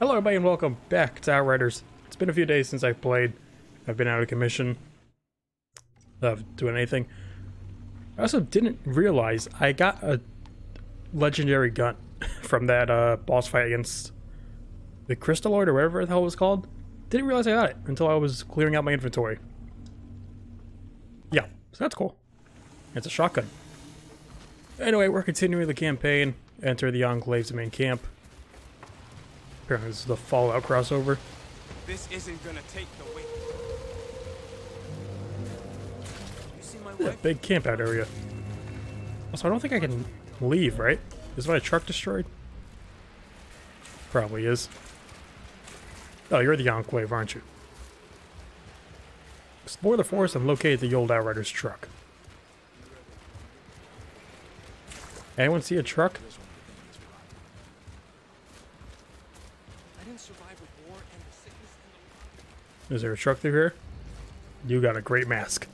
Hello everybody and welcome back to Outriders. It's been a few days since I've played. I've been out of commission of doing anything. I also didn't realize I got a legendary gun from that uh, boss fight against the Crystalloid or whatever the hell it was called. Didn't realize I got it until I was clearing out my inventory. Yeah, so that's cool. It's a shotgun. Anyway, we're continuing the campaign. Enter the Enclave's main camp. Apparently this is the Fallout crossover. This isn't gonna take the weight. You see my Yeah, big camp out area. Also, I don't think I can leave, right? Is my truck destroyed? Probably is. Oh, you're the Enclave, aren't you? Explore the forest and locate the old Outrider's truck. Anyone see a truck? I didn't survive a war and the sickness and the Is there a truck through here? You got a great mask.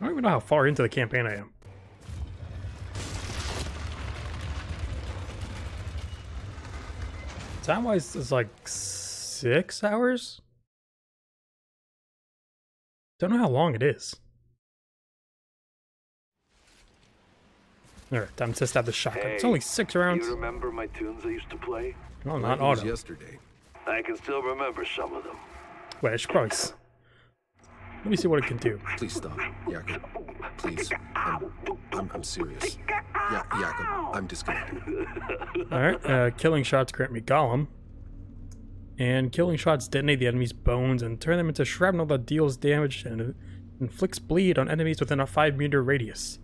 I don't even know how far into the campaign I am. Time wise, it's like six hours? Don't know how long it is. Alright, time to test out the shotgun. it's only six rounds. You remember my tunes I used to play? No, not It was yesterday. I can still remember some of them. Wait, I should probably. Let me see what it can do. Please stop, Jakob. Please. I'm, I'm, I'm serious. Yeah, Jakob, I'm disconnected. Alright, uh, killing shots grant me Golem. And killing shots detonate the enemy's bones and turn them into shrapnel that deals damage and inflicts bleed on enemies within a 5 meter radius.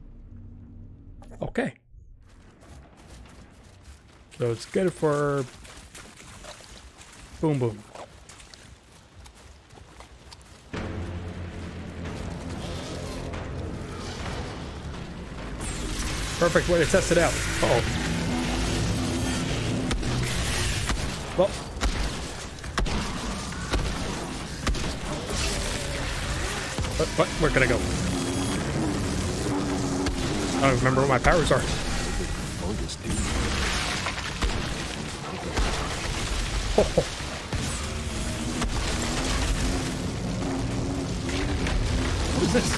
Okay. So it's good for. Boom boom. Perfect way to test it out. Uh oh. Well. What, what? Where can I go? I don't remember what my powers are. Ho. What is this?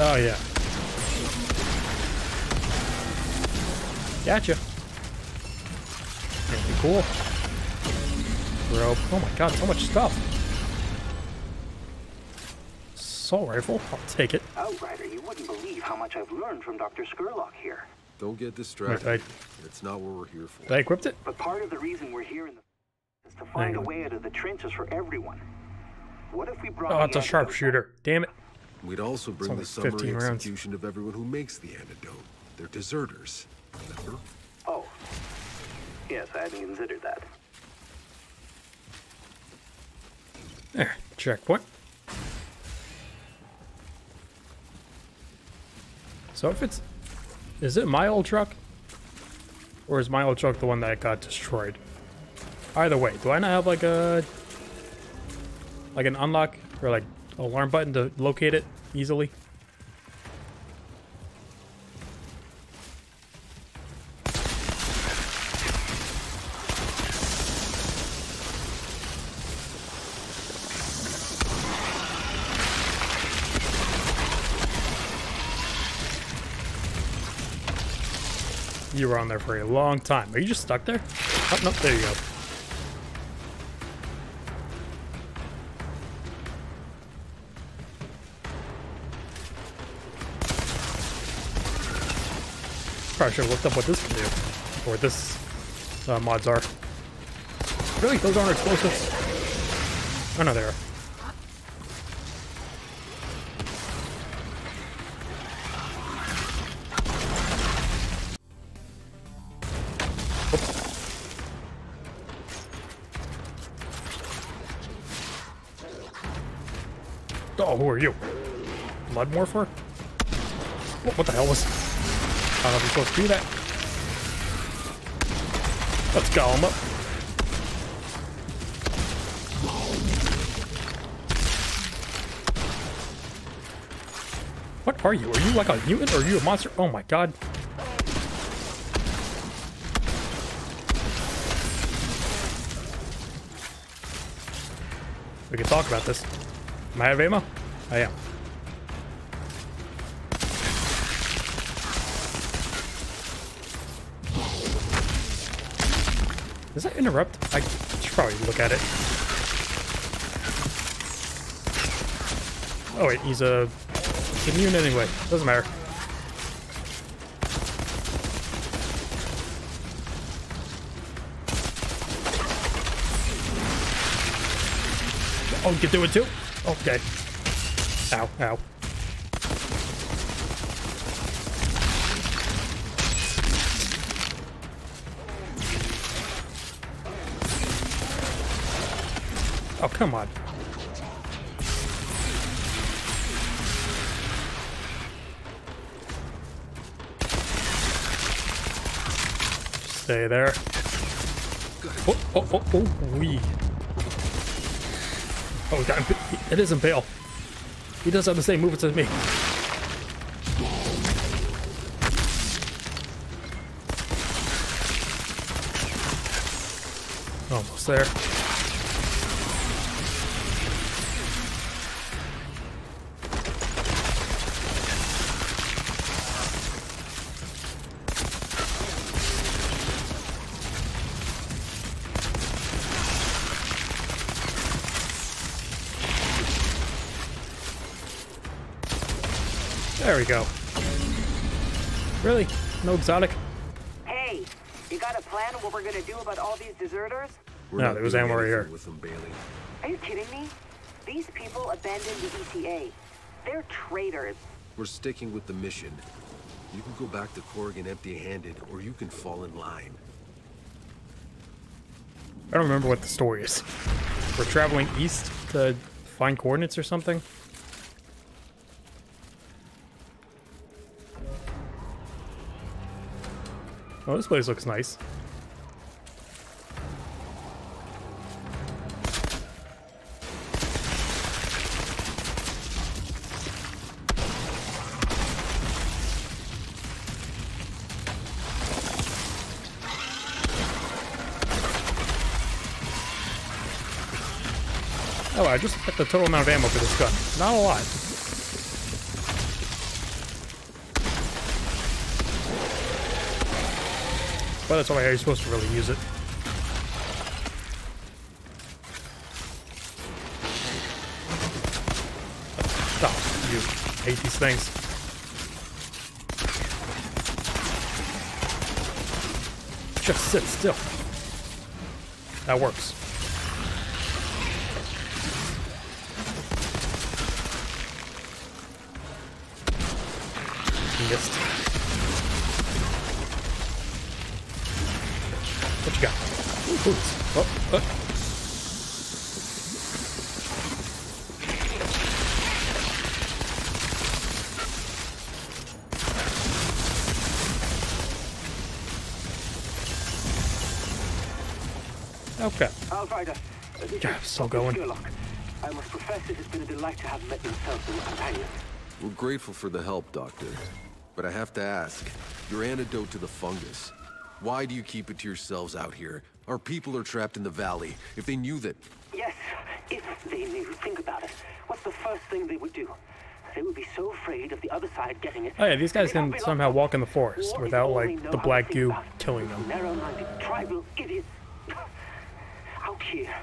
Oh, yeah. Gotcha. Really cool. Bro, oh my god, so much stuff. Assault rifle, I'll take it. Oh, Outrider, you wouldn't believe how much I've learned from Dr. Skurlock here. Don't get Wait, distracted. It's not what we're here for. I, did I equipped it? But part of the reason we're here in the is to find a way out of the trenches for everyone. What if we brought Oh, it's a sharpshooter. Damn it. We'd also bring the summary 15 rounds. execution of everyone who makes the antidote. They're deserters. Remember? Oh. Yes, I hadn't considered that. There, checkpoint. So if it's... Is it my old truck? Or is my old truck the one that got destroyed? Either way, do I not have like a... Like an unlock or like alarm button to locate it easily? You were on there for a long time. Are you just stuck there? Oh, no, there you go. Probably should have looked up what this can do. Or what this uh, mods are. Really? Those aren't explosives? Oh no, they are. are you? Mud Morpher? What, what the hell was... I don't know if you're supposed to do that. Let's go him up. What are you? Are you like a mutant or are you a monster? Oh my god. We can talk about this. Am I out of ammo? I am. Does that interrupt? I should probably look at it. Oh wait, he's a immune anyway. Doesn't matter. Oh, you can do it too? Okay. Ow. Oh, come on. Stay there. Oh, oh, oh, oh, wee. Oh, that, it is Impale. He does have the same movements as me. Almost there. No exotic? Hey, you got a plan of what we're gonna do about all these deserters? We're No, not there was doing ammo right here. With them, Bailey. Are you kidding me? These people abandoned the ETA. They're traitors. We're sticking with the mission. You can go back to Corrigan empty-handed, or you can fall in line. I don't remember what the story is. We're traveling east to find coordinates or something? Oh, this place looks nice. Oh, I just got the total amount of ammo for this gun. Not a lot. But that's why you're supposed to really use it. Oh, you hate these things. Just sit still. That works. Missed. Ooh, boots. Oh, oh. Okay. Outrider, uh, this God, is still going. Skurlock. I must profess it has been a delight to have met yourself and your companion. We're grateful for the help, Doctor. But I have to ask, your antidote to the fungus. Why do you keep it to yourselves out here? Our people are trapped in the valley. If they knew that... Yes, if they knew. Think about it. What's the first thing they would do? They would be so afraid of the other side getting it. Oh yeah, these guys can somehow walk in the forest War without like the black think goo about. killing them. Narrow-minded tribal idiots. Out here.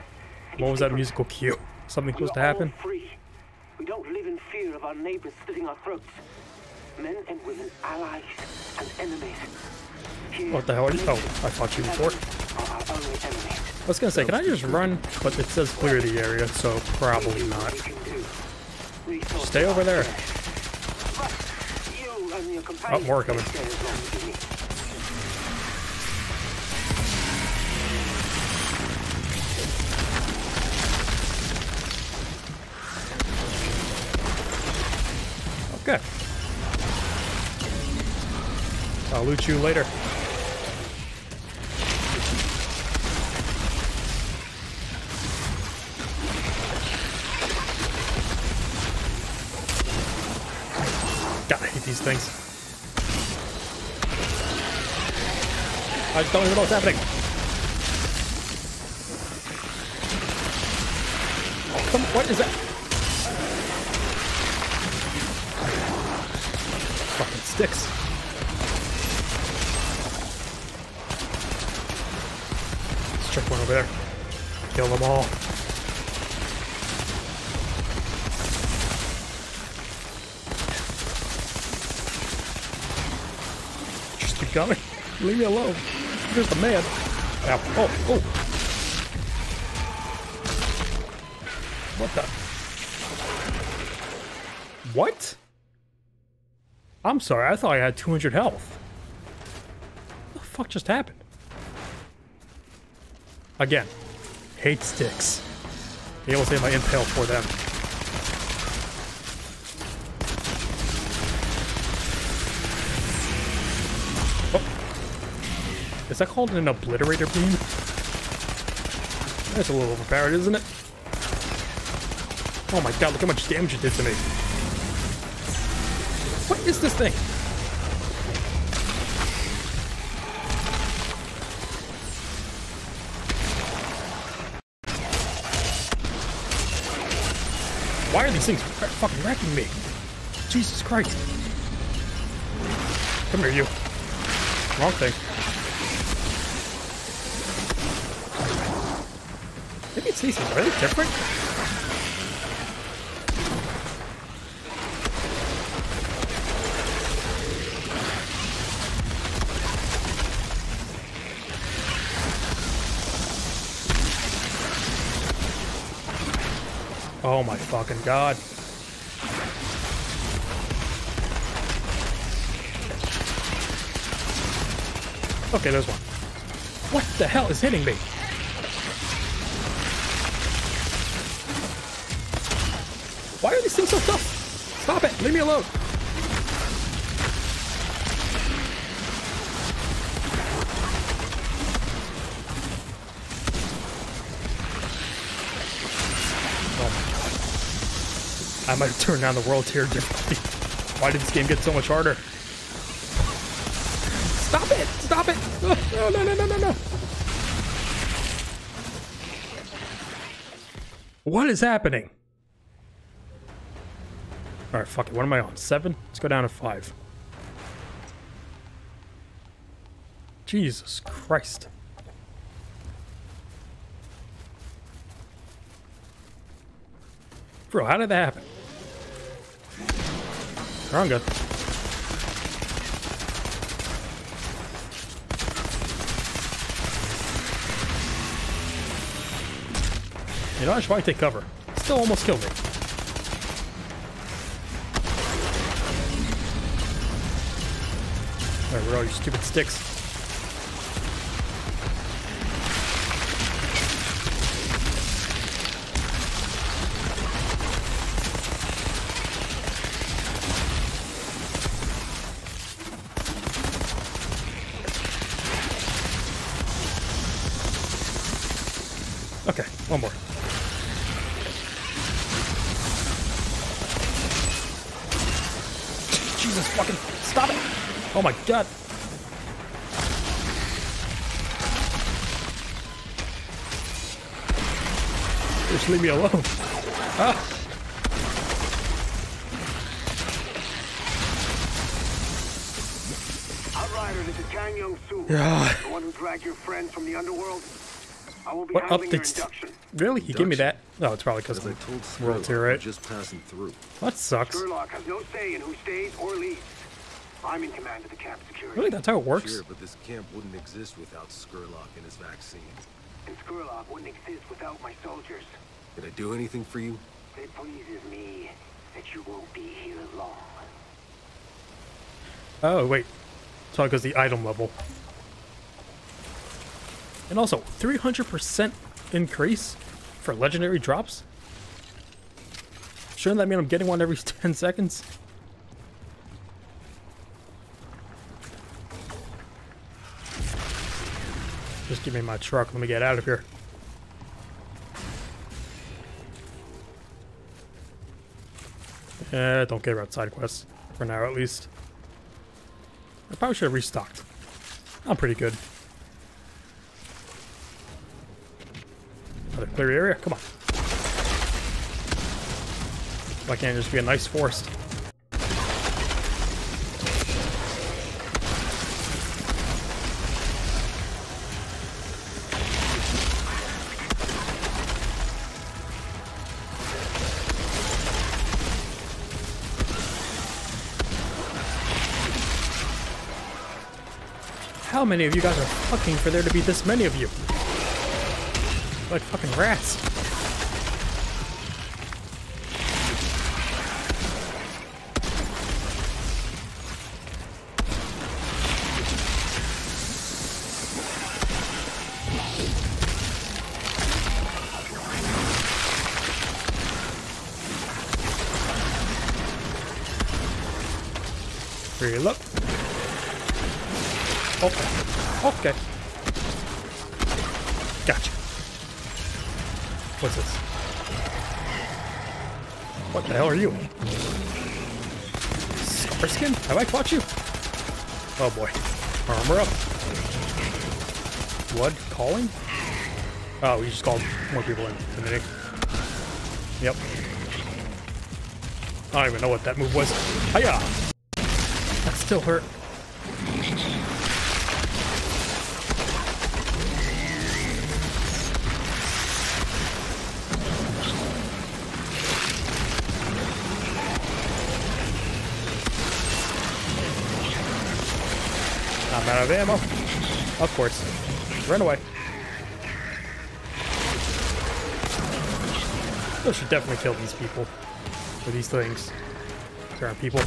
What was that musical cue? Something different. supposed to happen? free. We don't live in fear of our neighbors slitting our throats. Men and women, allies and enemies. Here, What the hell are you? Oh, I nature fought you and before. I was gonna say, can I just run? But it says clear the area, so probably not. Stay over there. companions more coming. Okay. I'll loot you later. Things. I don't even know what's happening. Oh, Come what is that? Fucking sticks. Let's check one over there. Kill them all. Just keep coming. Leave me alone. There's the man. Ow. Oh, oh. What the? What? I'm sorry, I thought I had 200 health. What the fuck just happened? Again, hate sticks. Be able to save my impale for them. Is that called an obliterator beam? That's a little overpowered, isn't it? Oh my god, look how much damage it did to me. What is this thing? Why are these things fucking wrecking me? Jesus Christ. Come here, you. Wrong thing. It tastes really different? Oh my fucking god. Okay, there's one. What the hell is hitting me? Leave me alone! Oh I might have turned down the world tier difficulty. Why did this game get so much harder? Stop it! Stop it! Oh, no, no, no, no, no, no! What is happening? Fuck it. What am I on? Seven? Let's go down to five. Jesus Christ. Bro, how did that happen? Gun. You know, I should probably take cover. Still almost killed me. Are all you stupid sticks? Leave me alone. Ah! Outrider, this is Kang Young Soo. Yeah. The one who dragged your friends from the underworld. I will be What handling your updates? Really? He gave me that? Oh, it's probably because As I of told the world Skurlock, tier, right? just passing through. That sucks. Skurlock has no say in who stays or leaves. I'm in command of the camp security. Really? That's how it works? Sure, but this camp wouldn't exist without Skurlock and his vaccine. And Skurlock wouldn't exist without my soldiers. Did I do anything for you? It pleases me that you won't be here long. Oh, wait. It's probably because the item level. And also, 300% increase for legendary drops? Shouldn't that mean I'm getting one every 10 seconds? Just give me my truck. Let me get out of here. Eh, don't care about side quests. For now, at least. I probably should have restocked. I'm pretty good. Another clear area? Come on. Why can't it just be a nice forest? How many of you guys are fucking for there to be this many of you? Like fucking rats. Called more people in. Intimidating. Yep. I don't even know what that move was. Hiya! That still hurt. I'm out of ammo. Of course. Run away. I should definitely kill these people. Or these things. There aren't people.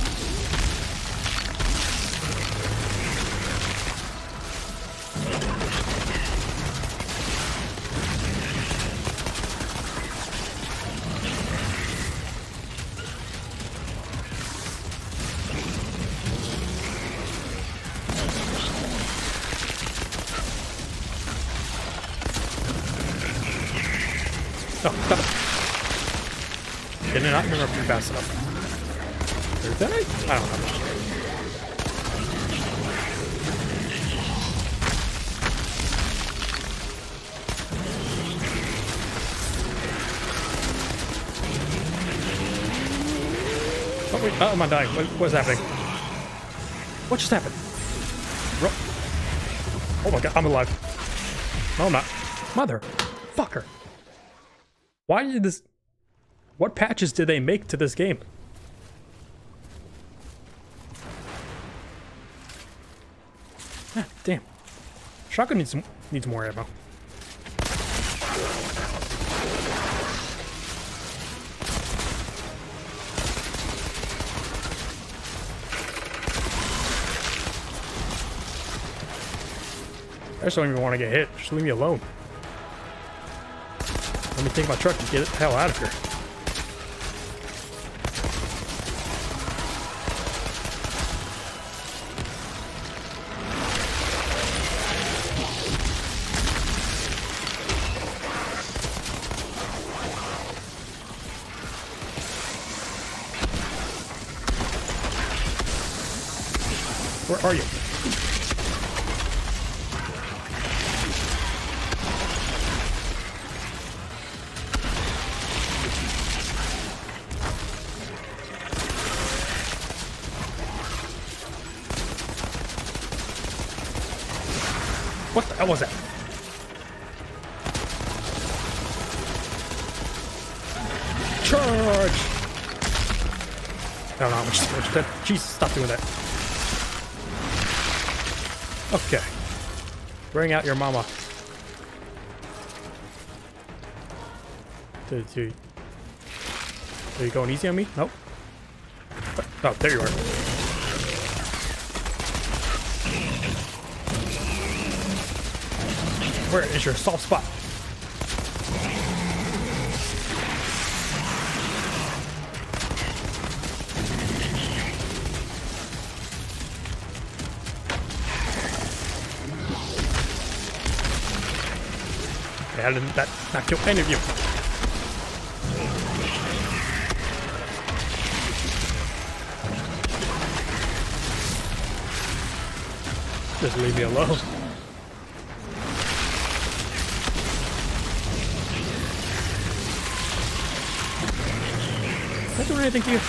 Am I dying? What, what's happening? What just happened? Ro- oh my god, I'm alive. No, I'm not. Mother. Fucker. Why did this... What patches did they make to this game? Ah, damn. Shotgun needs, needs more ammo. Just don't even want to get hit. Just leave me alone. Let me take my truck and get the hell out of here. Out your mama. Dude, dude. Are you going easy on me? Nope. Oh, there you are. Where is your soft spot? How did that not kill any of you? Just leave me alone. doing anything to you?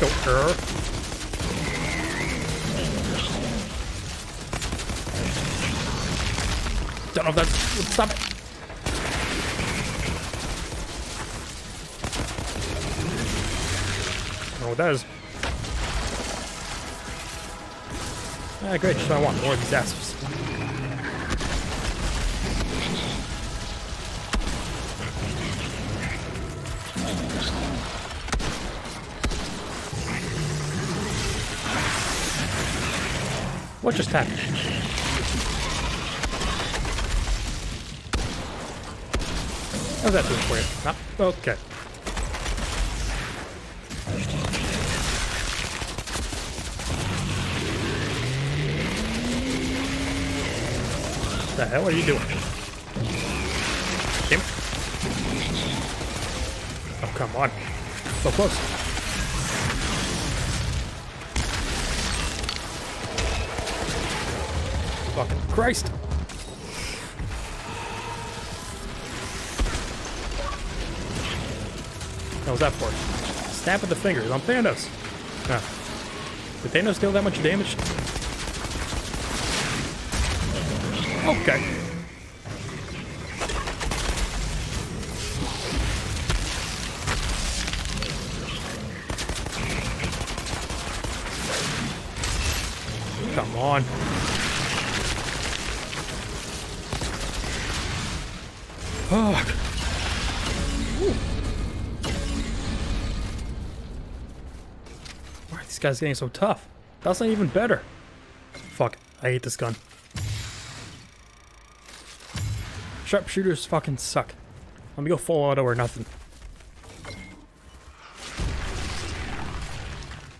Go, er. Ah, great, just I want. More assholes. What just happened? How's that doing for you? Huh? Okay. The hell are you doing? Him? Oh, come on. So close. Fucking Christ. What was that for? Snap of the fingers on Thanos. Huh. Did Thanos deal that much damage? Okay. Come on. Fuck. Why are these guys getting so tough? That's not even better. Fuck. I hate this gun. Sharpshooters fucking suck. Let me go full auto or nothing.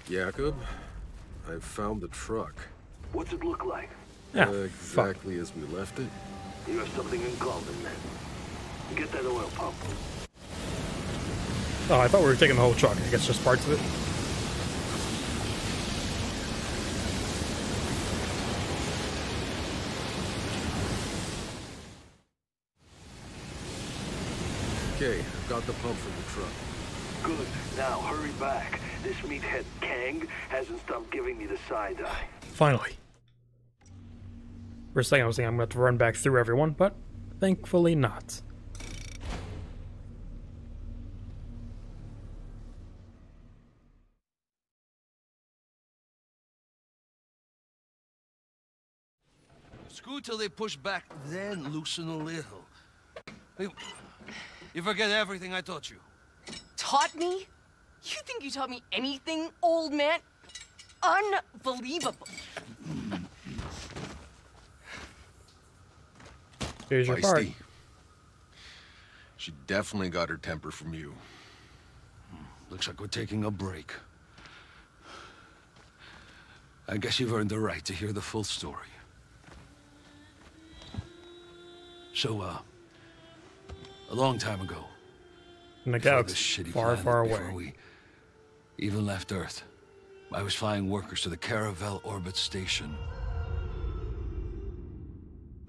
Jakob, I've found the truck. What's it look like? Ah, Uh, fuck. exactly as we left it. You have something in common then. Get that oil pump. Oh, I thought we were taking the whole truck. I guess just parts of it. Okay, the pump from the truck. Good. Now hurry back. This meathead Kang hasn't stopped giving me the side eye. Finally. For a second, I was thinking I'm going to have to run back through everyone, but thankfully not. Screw till they push back, then loosen a little. You, you forget everything I taught you. Taught me? You think you taught me anything, old man? Unbelievable. Here's your part. Feisty. She definitely got her temper from you. Looks like we're taking a break. I guess you've earned the right to hear the full story. So, uh, a long time ago, In the galaxy, far, far before away. we even left Earth, I was flying workers to the Caravel Orbit Station.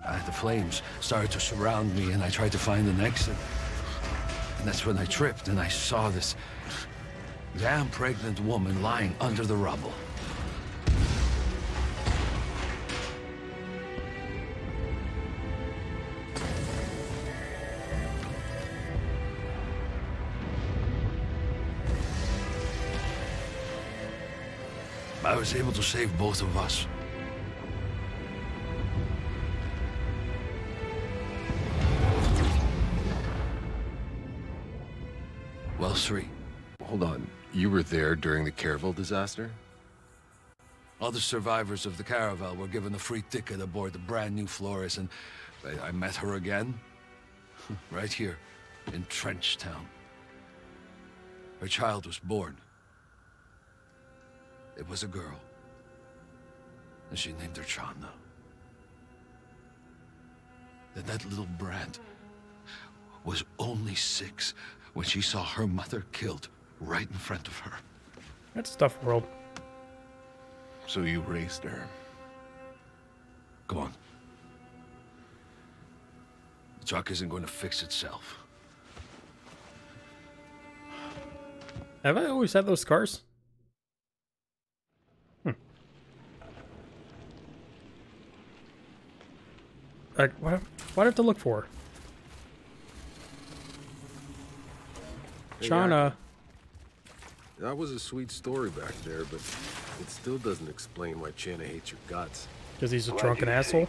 Uh, the flames started to surround me, and I tried to find an exit. And that's when I tripped, and I saw this damn pregnant woman lying under the rubble. I was able to save both of us. Well, Sri, Hold on. You were there during the Caravel disaster? other survivors of the Caravel were given a free ticket aboard the brand new Flores, and I, I met her again. right here, in Trenchtown. Her child was born. It was a girl. And she named her Channa. Then that little brat was only six when she saw her mother killed right in front of her. That's a tough world. So you raised her. Go on. The truck isn't going to fix itself. Have I always had those scars? Like, what? What do I have to look for? Hey, Shauna. That was a sweet story back there, but it still doesn't explain why Channa hates your guts. Because he's a Why drunken asshole.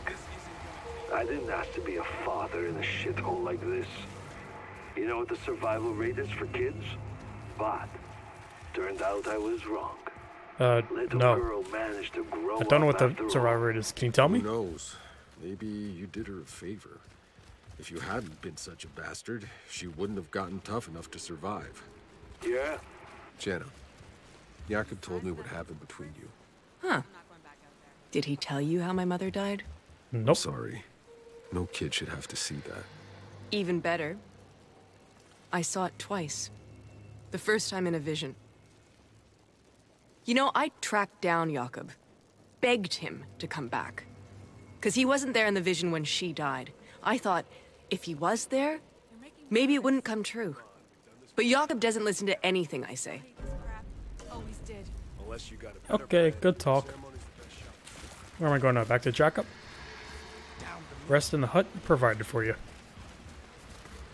I didn't ask to be a father in a shithole like this. You know what the survival rate is for kids? But turned out I was wrong. Uh, Little no. girl managed to grow I don't know what the survival rate is. Can you tell me? Who knows? Maybe you did her a favor. If you hadn't been such a bastard, she wouldn't have gotten tough enough to survive. Yeah, Channa, Jakob told me what happened between you. Huh. Did he tell you how my mother died? Nope. Sorry. No kid should have to see that. Even better, I saw it twice. The first time in a vision. You know, I tracked down Jakob, begged him to come back. Because he wasn't there in the vision when she died. I thought, if he was there, maybe it wouldn't come true. But Jakob doesn't listen to anything I say. Okay, good talk. Where am I going now? Back to Jakob? Rest in the hut provided for you.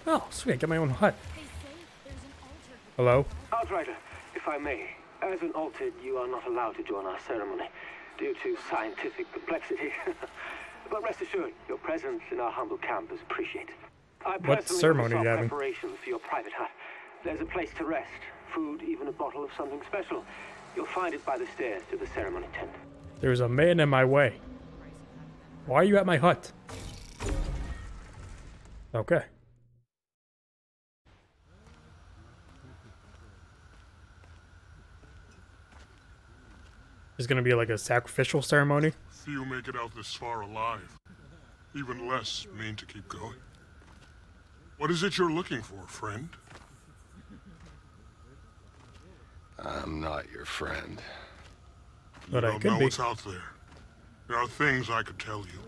Oh, sweet, I get my own hut. They say there's an altar. Hello? Outrider, if I may, as an altered, you are not allowed to join our ceremony due to scientific complexity. but rest assured, your presence in our humble camp is appreciated. I What ceremony are you having? preparations for your private hut. There's a place to rest, food, even a bottle of something special. You'll find it by the stairs to the ceremony tent. There's a man in my way. Why are you at my hut? Okay. There's gonna be like a sacrificial ceremony. Few make it out this far alive. Even less mean to keep going. What is it you're looking for, friend? I'm not your friend. But you I don't could know be. what's out there. There are things I could tell you.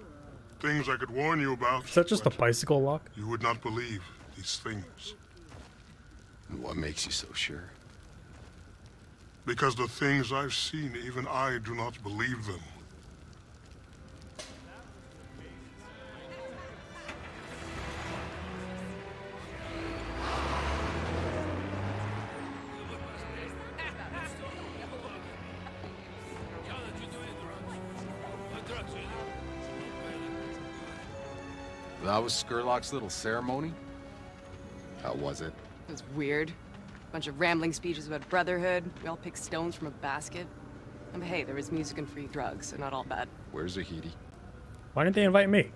Things I could warn you about. Is that just a bicycle lock? You would not believe these things. And what makes you so sure? Because the things I've seen, even I do not believe them. That was Skurlock's little ceremony? How was it? It was weird. Bunch of rambling speeches about brotherhood. We all picked stones from a basket. And hey, there was music and free drugs, so not all bad. Where's Zahedi? Why didn't they invite me?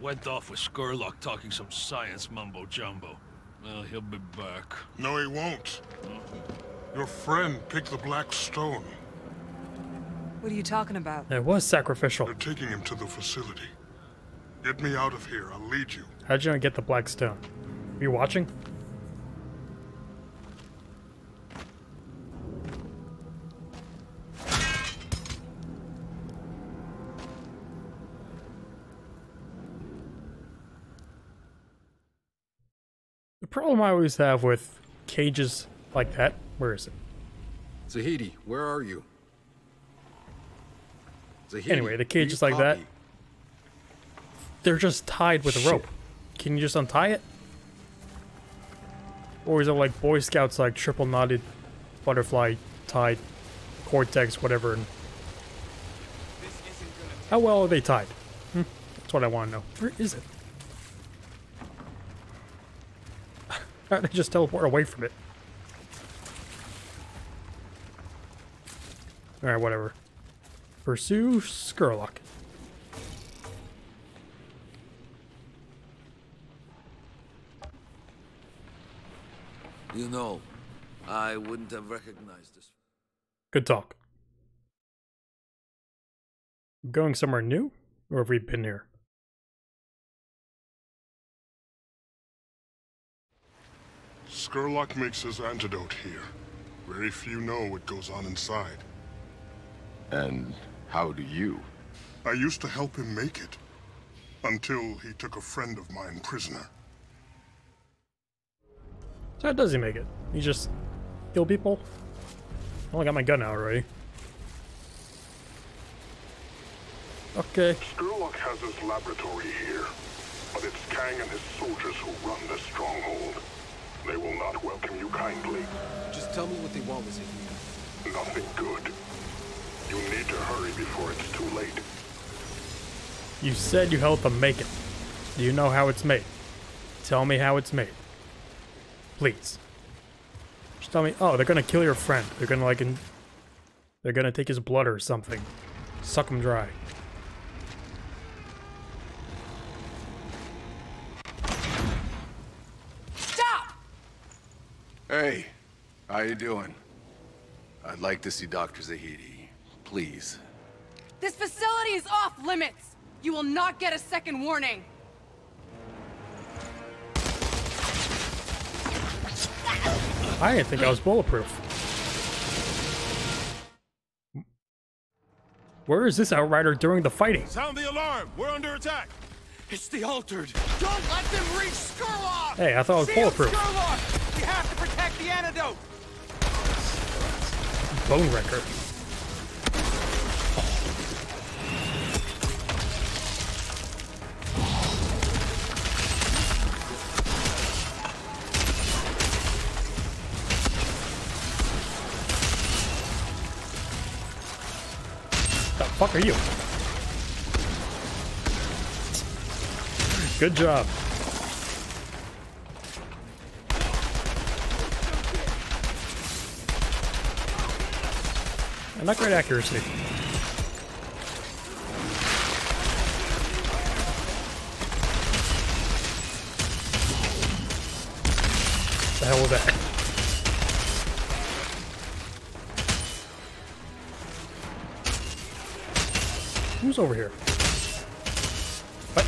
Went off with Skurlock talking some science mumbo jumbo. Well, he'll be back. No, he won't. Your friend picked the black stone. What are you talking about? It was sacrificial. They're taking him to the facility. Get me out of here. I'll lead you. How'd you get the black stone? Are you watching? The problem I always have with cages like that, where is it? Zahedi, where are you? Zahedi, Anyway, the cage do is you like that. They're just tied with a rope. Can you just untie it? Or is it like Boy Scouts, like triple knotted, butterfly tied, cortex, whatever? And how well are they tied? Hmm, that's what I want to know. Where is it? How did they just teleport away from it? Alright, whatever. Pursue Skurlock. You know, I wouldn't have recognized this. Good talk. Going somewhere new? Or have we been here? Skurlock makes his antidote here. Very few know what goes on inside. And how do you? I used to help him make it. Until he took a friend of mine prisoner. So how does he make it? He just kill people? Oh, I only got my gun out already. Okay. Skurlock has his laboratory here, but it's Kang and his soldiers who run this stronghold. They will not welcome you kindly. Just tell me what they want, Zahedi. Nothing good. You need to hurry before it's too late. You said you helped them make it. Do you know how it's made? Tell me how it's made. Please. Just tell me, oh, they're gonna kill your friend. They're gonna like, in, they're gonna take his blood or something. Suck him dry. Stop! Hey, how you doing? I'd like to see Dr. Zahedi. Please. This facility is off limits! You will not get a second warning! I didn't think I was bulletproof. Where is this outrider during the fighting? Sound the alarm! We're under attack! It's the Altered. Don't let them reach Skurlock! Hey, I thought it was Seal bulletproof. Skurlock! You have to protect the antidote! Bone wrecker. Fuck are you? Good job. And not great accuracy. The hell was that? Who's over here? What?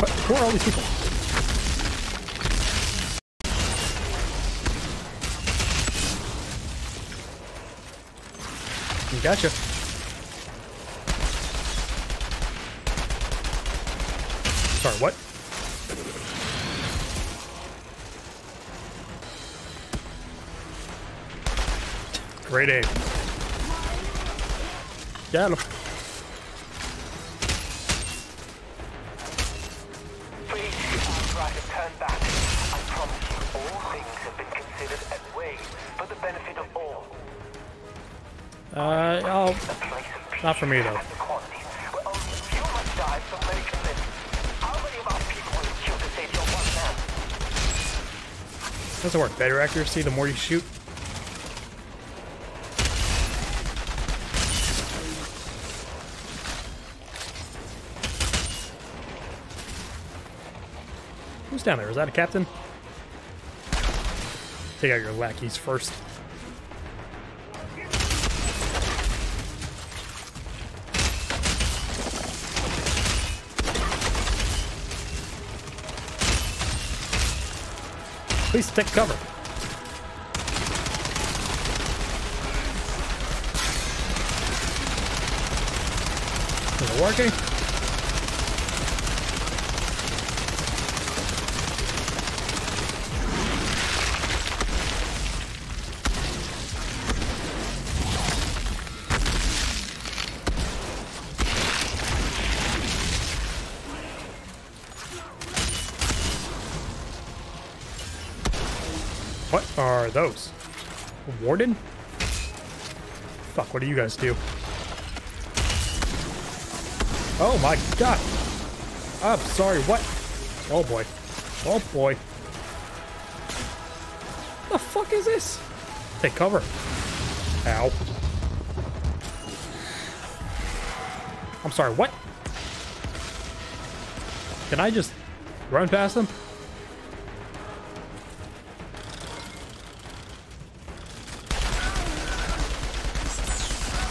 What? Who are all these people? Gotcha. Our aim. will you kill to save your one man? Doesn't work. Better accuracy the more you shoot. Down there? Is that a captain? Take out your lackeys first. Please take cover. Is it working? Fuck, what do you guys do? Oh my god! I'm sorry, what? Oh boy. Oh boy. The fuck is this? Take cover. Ow. I'm sorry, what? Can I just run past them?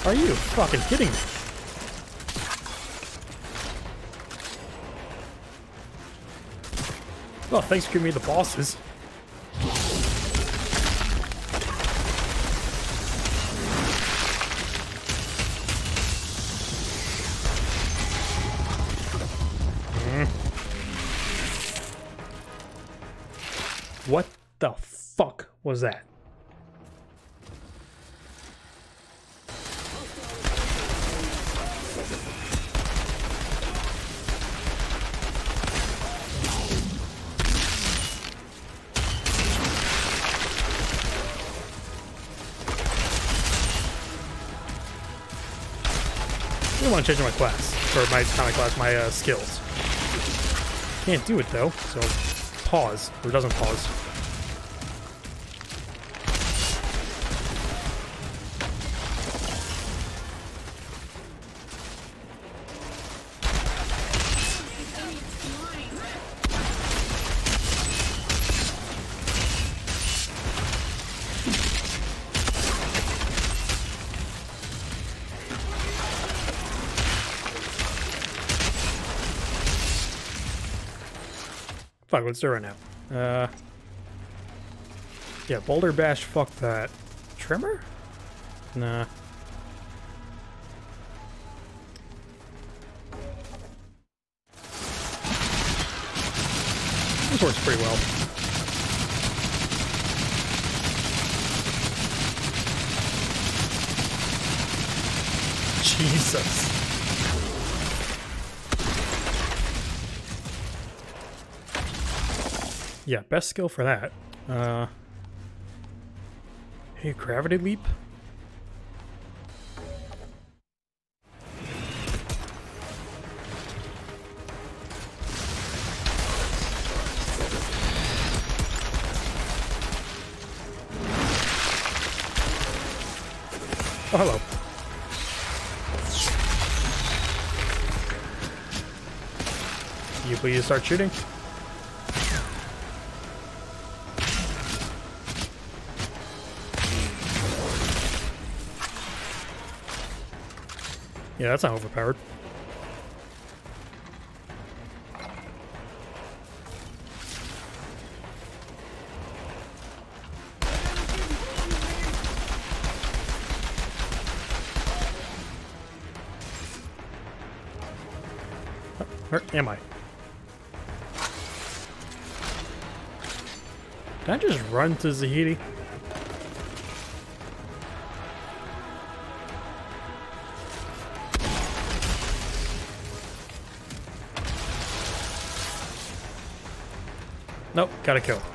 Are you fucking kidding me? Well, thanks for giving me the bosses. Hmm. What the fuck was that? To change my class, or my not my class, my uh, skills. Can't do it though, so pause or doesn't pause. Fuck, let's do it right now. Uh, yeah, Boulder Bash, fuck that. Trimmer? Nah. This works pretty well. Jesus. Yeah, best skill for that. Uh, hey, gravity leap. Oh, hello. You please start shooting? Yeah, that's not overpowered. Where am I? Did I just run to Zahedi? Gotta kill.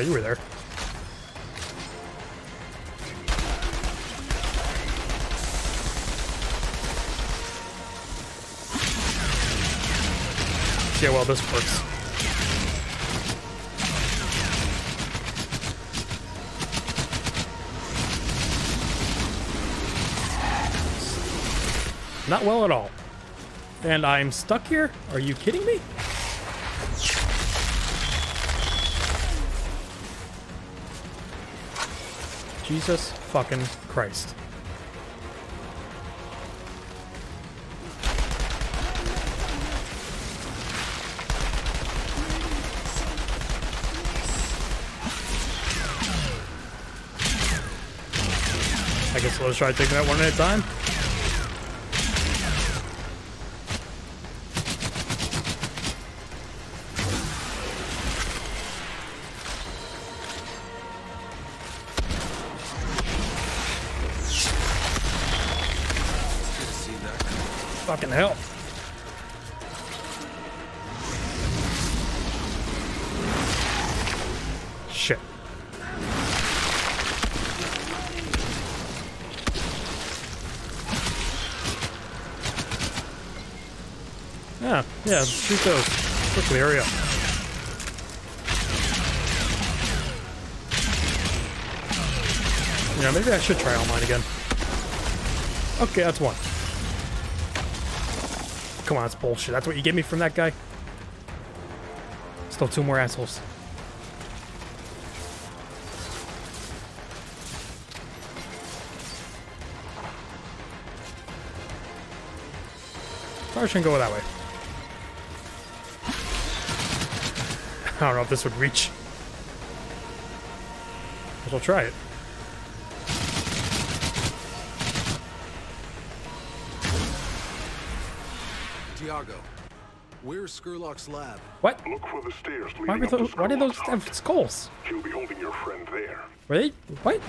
Why you were there. See how well this works. Not well at all. And I'm stuck here? Are you kidding me? Jesus fucking Christ. I guess let's try taking that one at a time. Fucking hell. Shit. Yeah, yeah, shoot those. Quickly, hurry up. Yeah, maybe I should try online again. Okay, that's one. Come on, that's bullshit. That's what you get me from that guy? Still two more assholes. Probably shouldn't go that way. I don't know if this would reach. I'll try it. Tiago, where's Skurlock's lab? What? Look for the stairs Why, leading were those, why did those have skulls? He'll be holding your friend there. Were they? What?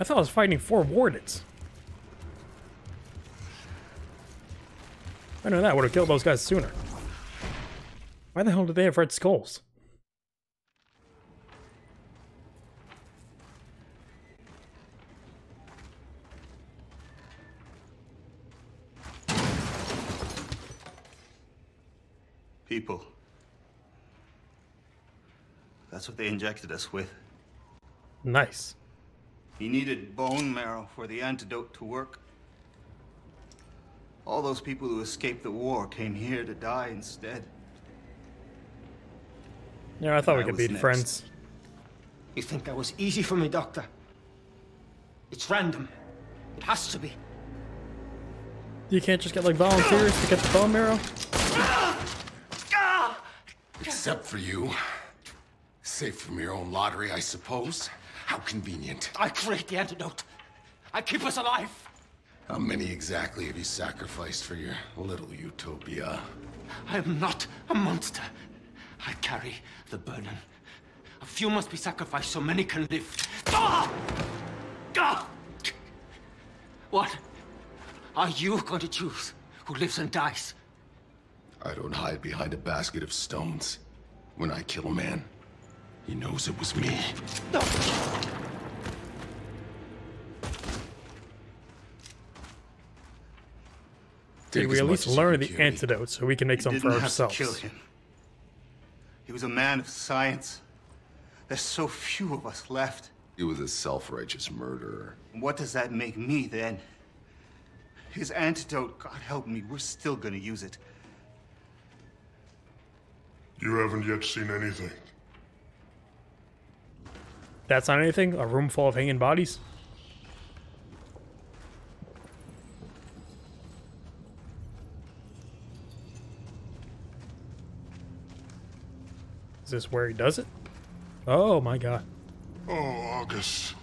I thought I was fighting four wardens. I know that would have killed those guys sooner. Why the hell do they have red skulls? People. That's what they injected us with. Nice. He needed bone marrow for the antidote to work. All those people who escaped the war came here to die instead. Yeah, I thought we I could be next. friends. You think that was easy for me, Doctor? It's random. It has to be. You can't just get like volunteers to get the bone marrow? Ah! Ah! Except for you. Safe from your own lottery, I suppose. How convenient. I create the antidote. I keep us alive. How many exactly have you sacrificed for your little utopia? I am not a monster. I carry the burden. A few must be sacrificed so many can live. Ah! Ah! What? Are you going to choose who lives and dies? I don't hide behind a basket of stones. When I kill a man, he knows it was me. No. Did we at least learn the antidote so we can make You some didn't for have ourselves? to kill him. He was a man of science. There's so few of us left. He was a self-righteous murderer. What does that make me then? His antidote, God help me, we're still gonna use it. You haven't yet seen anything. That's not anything? A room full of hanging bodies? Is this where he does it? Oh my god. Oh, August.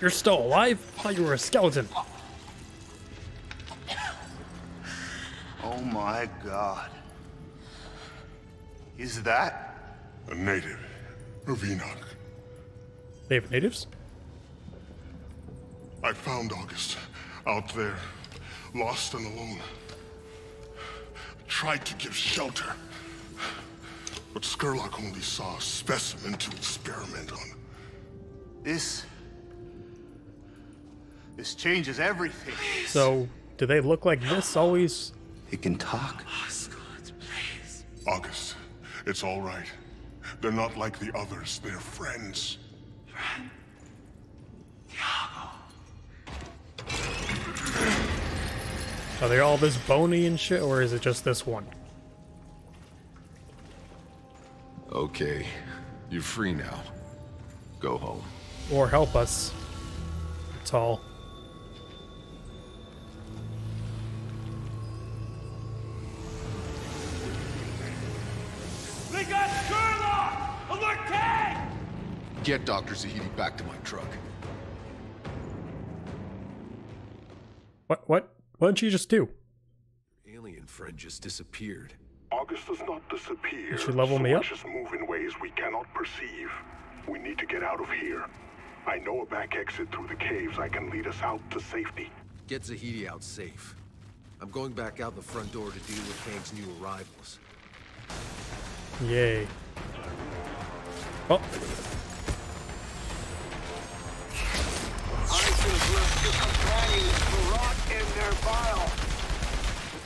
You're still alive? I thought you were a skeleton. My God. Is that? A native of Enoch. They have natives? I found August out there, lost and alone. Tried to give shelter. But Skurlock only saw a specimen to experiment on. This. This changes everything. So, do they look like this always? He can talk. August, it's all right. They're not like the others. They're friends. Are they all this bony and shit, or is it just this one? Okay, you're free now. Go home. Or help us. It's all. Get Dr. Zahedi back to my truck. What? What? What did she just do? Alien friend just disappeared. August does not disappear. Did she level so me up? much as move in ways we cannot perceive. We need to get out of here. I know a back exit through the caves. I can lead us out to safety. Get Zahedi out safe. I'm going back out the front door to deal with Kang's new arrivals. Yay. Oh, Just left companions to rot in their bile.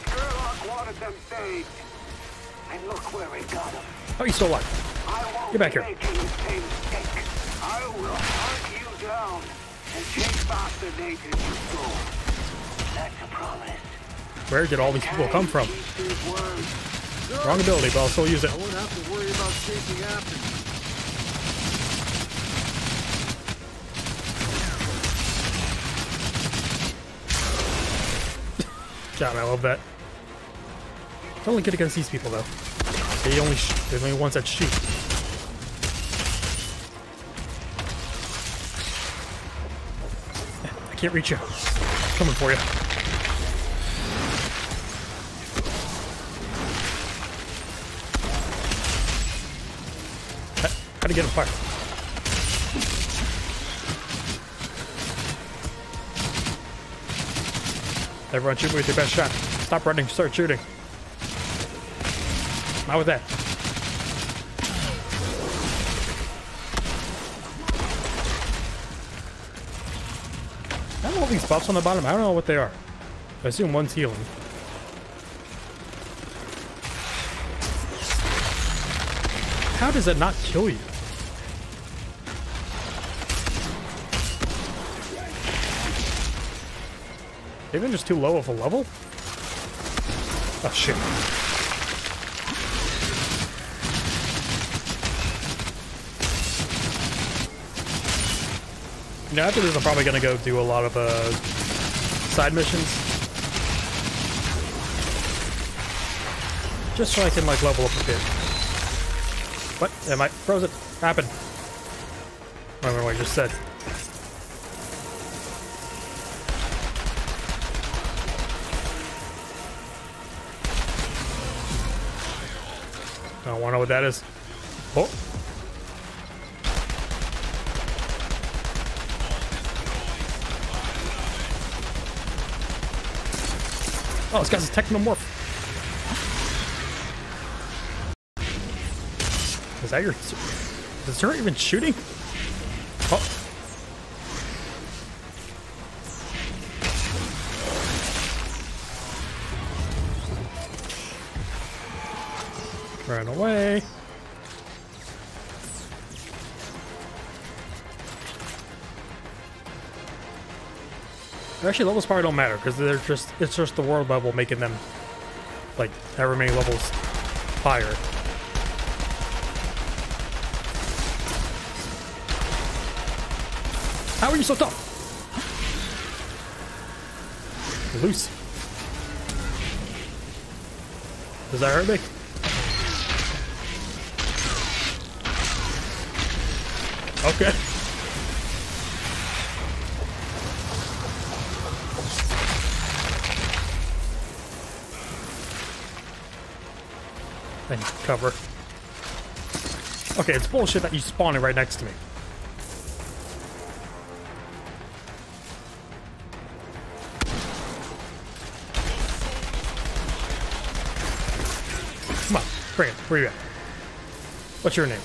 Skurlock wanted them saved. And look where he got them. oh, still alive. Get back here. I will hunt you down and back the you. That's a promise. Where did all these people come from? Wrong ability, but I'll still use it. I won't have to worry about chasing after you. I love that. It's only good against these people, though. They only they're the only ones that shoot. I can't reach you. Coming for you. How how to get him fired? Everyone shoot me with your best shot. Stop running, start shooting. Not with that. I have all these buffs on the bottom. I don't know what they are. I assume one's healing. How does that not kill you? Even just too low of a level? Oh shit. Know, after this, I'm probably gonna go do a lot of uh, side missions, just so I can like level up a bit. What? Am I frozen? Happened. I know what I just said. Don't know what that is. Oh. Oh, this guy's a technomorph. Is that your... Is the turret even shooting? Away. Actually, levels probably don't matter because they're just it's just the world level making them like however many levels higher. How are you so tough? Loose. Does that hurt me? Okay. Then cover. Okay, it's bullshit that you spawning right next to me. Come on, bring it. You at? What's your name?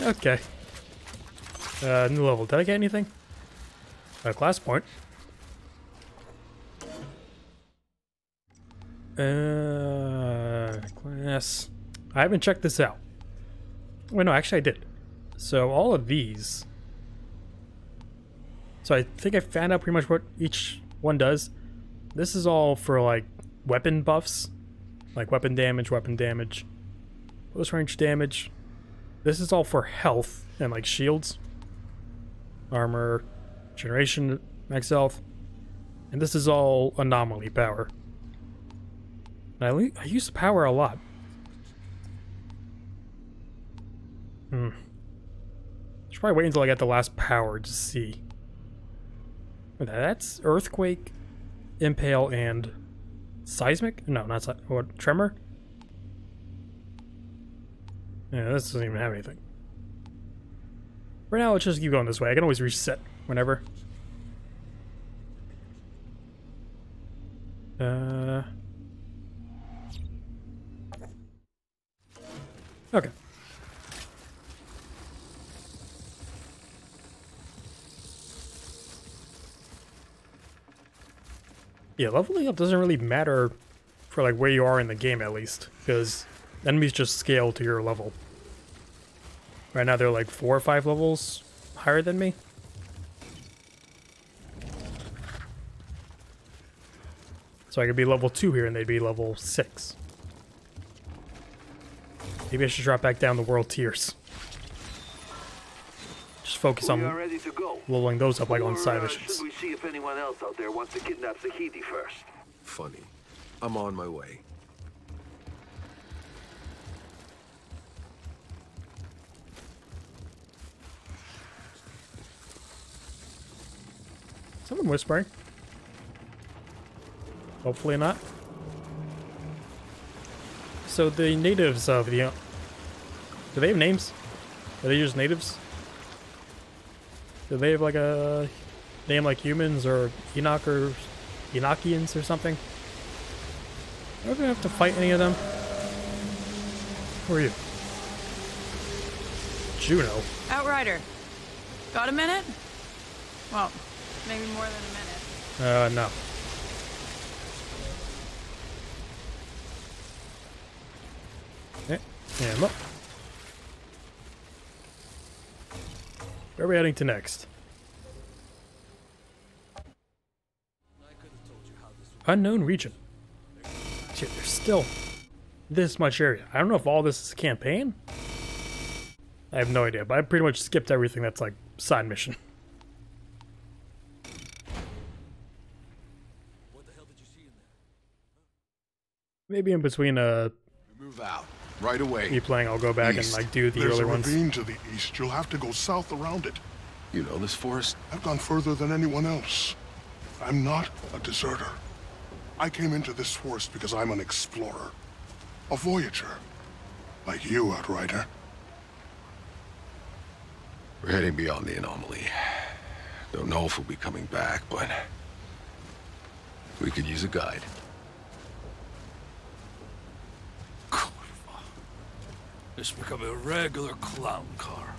Okay. Uh, new level. Did I get anything? A class point. Uh, class. I haven't checked this out. Wait, no, actually I did. So all of these. So I think I found out pretty much what each one does. This is all for like weapon buffs, like weapon damage, weapon damage, close range damage. This is all for health and like shields, armor, generation, max health, and this is all anomaly power. And I, I use power a lot. Hmm. Should probably wait until I get the last power to see. That's earthquake, impale, and seismic. No, not what tremor. Yeah, this doesn't even have anything. For now, let's just keep going this way. I can always reset whenever. Uh. Okay. Yeah, leveling up doesn't really matter for like where you are in the game at least, because enemies just scale to your level. Right now they're like four or five levels higher than me. So I could be level two here and they'd be level six. Maybe I should drop back down the world tiers. Just focus on ready to go. leveling those up like on side uh, missions. Should we see if anyone else out there wants to kidnap Zahedi first? Funny. I'm on my way. Someone whispering. Hopefully not. So the natives of the... Do they have names? Are they just natives? Do they have like a name like humans or Enoch or Enochians or something? Are we gonna have to fight any of them? Who are you? Juno. Outrider. Got a minute? Well, maybe more than a minute. Uh, no. Eh, ammo. Where are we heading to next? Unknown region. Shit, there's still this much area. I don't know if all this is a campaign. I have no idea, but I pretty much skipped everything that's like side mission. Maybe in between uh Move out. Right away. me playing, I'll go back East. and like do the There's earlier a ones. ravine to the east. You'll have to go south around it. You know this forest? I've gone further than anyone else. I'm not a deserter. I came into this forest because I'm an explorer. A voyager. Like you, Outrider. We're heading beyond the anomaly. Don't know if we'll be coming back, but we could use a guide. It's become a regular clown car.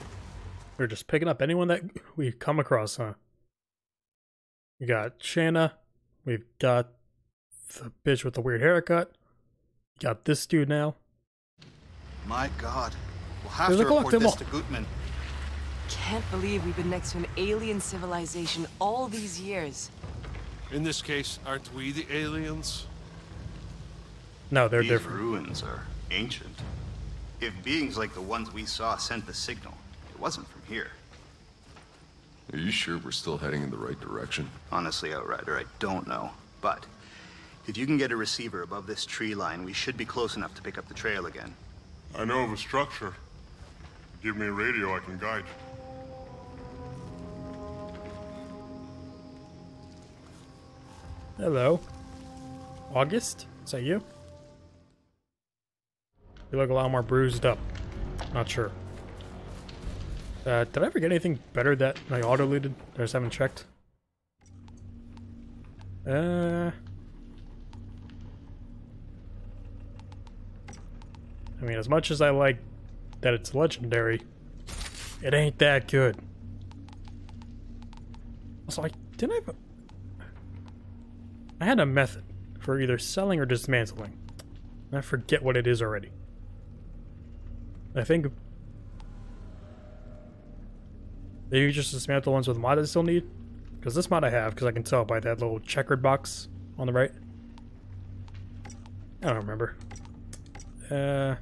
We're just picking up anyone that we come across, huh? We got Channa. We've got the bitch with the weird haircut. We got this dude now. My God. We'll have There's to a report collectible. this to Gutman. Can't believe we've been next to an alien civilization all these years. In this case, aren't we the aliens? No, they're These different. ruins are ancient. If beings like the ones we saw sent the signal, it wasn't from here. Are you sure we're still heading in the right direction? Honestly, Outrider, I don't know. But if you can get a receiver above this tree line, we should be close enough to pick up the trail again. I know of a structure. Give me a radio, I can guide you. Hello. August? Is that you? You look a lot more bruised up. Not sure. Uh, did I ever get anything better that I auto-looted? I just haven't checked. Uh... I mean, as much as I like that it's legendary, It ain't that good. So I didn't I have a, I had a method for either selling or dismantling. I forget what it is already. I think maybe just dismantle the ones with mod I still need. Because this mod I have, because I can tell by that little checkered box on the right. I don't remember. Uh,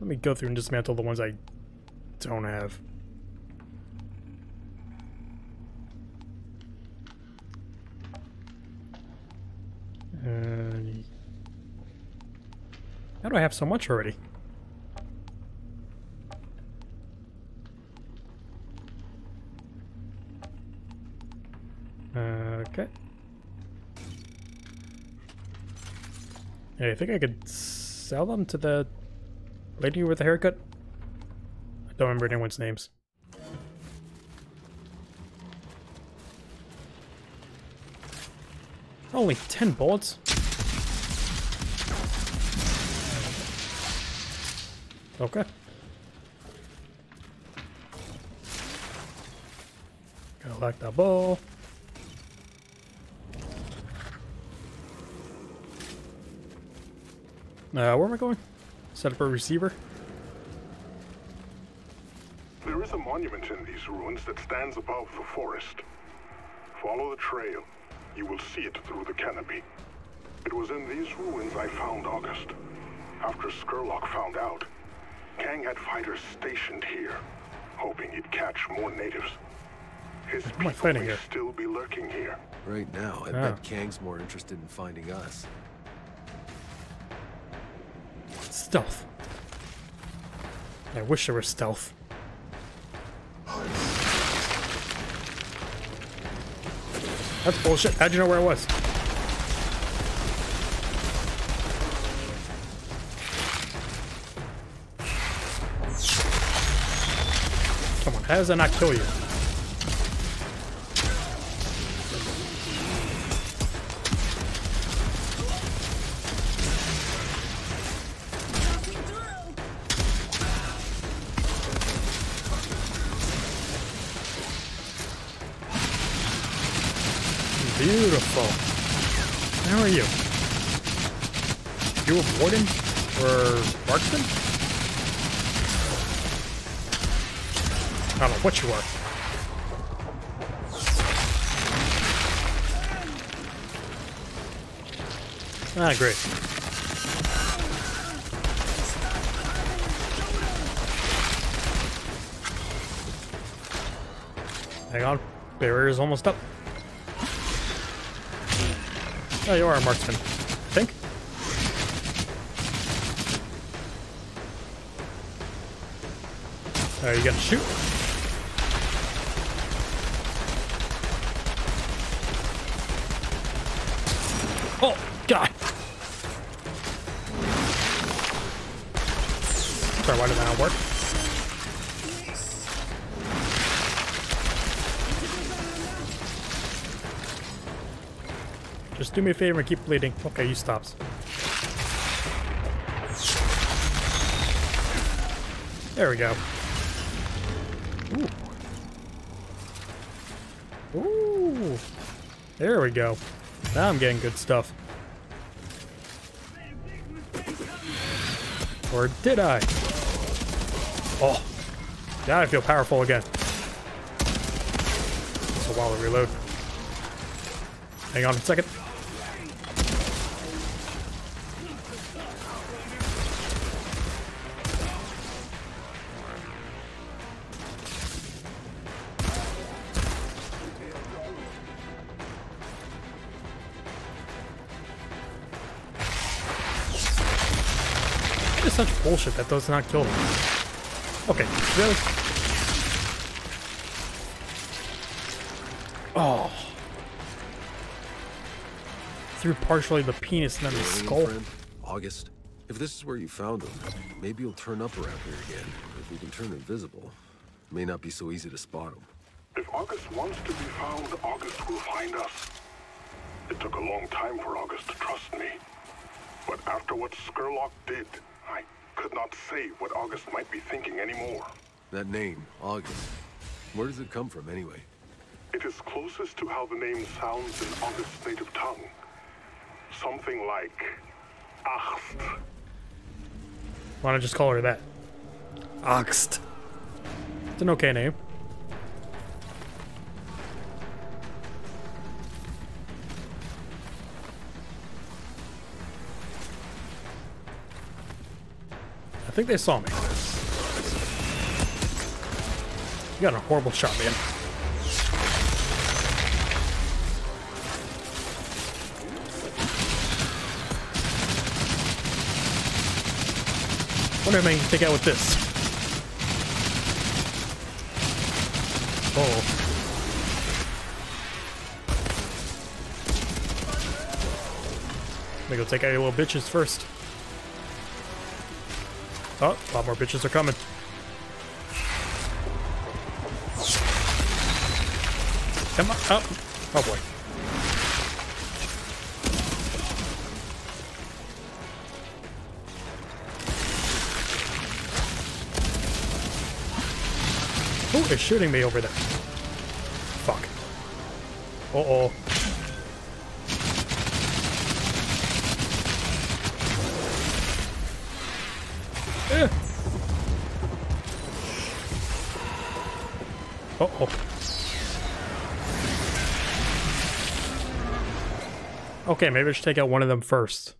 let me go through and dismantle the ones I don't have. Uh, how do I have so much already? Okay. Hey, I think I could sell them to the lady with the haircut. I don't remember anyone's names. Only 10 bullets? Okay. Collect the ball. Uh, where am I going? Set up a receiver? There is a monument in these ruins that stands above the forest. Follow the trail. You will see it through the canopy. It was in these ruins I found August. After Skurlock found out, Kang had fighters stationed here, hoping he'd catch more natives. His Who am I people may here? still be lurking here. Right now, I Ah. bet Kang's more interested in finding us. Stealth. I wish there were stealth. That's bullshit. How'd you know where I was? How does that not kill you? What you are. Ah, great. Hang on. Barrier is almost up. Oh, you are a marksman. I think. Are you gonna shoot? Do me a favor and keep bleeding. Okay, you stops. There we go. Ooh. Ooh. There we go. Now I'm getting good stuff. Or did I? Oh. Now I feel powerful again. So while I reload. Hang on a second. That does not kill them. Okay, really? Oh. Through partially the penis and then the skull. friend, August. If this is where you found them, maybe you'll turn up around here again. If we can turn invisible, it may not be so easy to spot them. If August wants to be found, August will find us. It took a long time for August to trust me. But after what Skurlock did, could not say what August might be thinking anymore. That name, August. Where does it come from, anyway? It is closest to how the name sounds in August's native tongue. Something like Acht. Why not just call her that? Oxt. It's an okay name. I think they saw me. You got a horrible shot, man. Wonder if I can take out with this. Oh. Let me go take out your little bitches first. Oh, a lot more bitches are coming. Come on. Oh, oh boy. Who is shooting me over there? Fuck. Uh-oh. Uh-oh. Okay, maybe I should take out one of them first.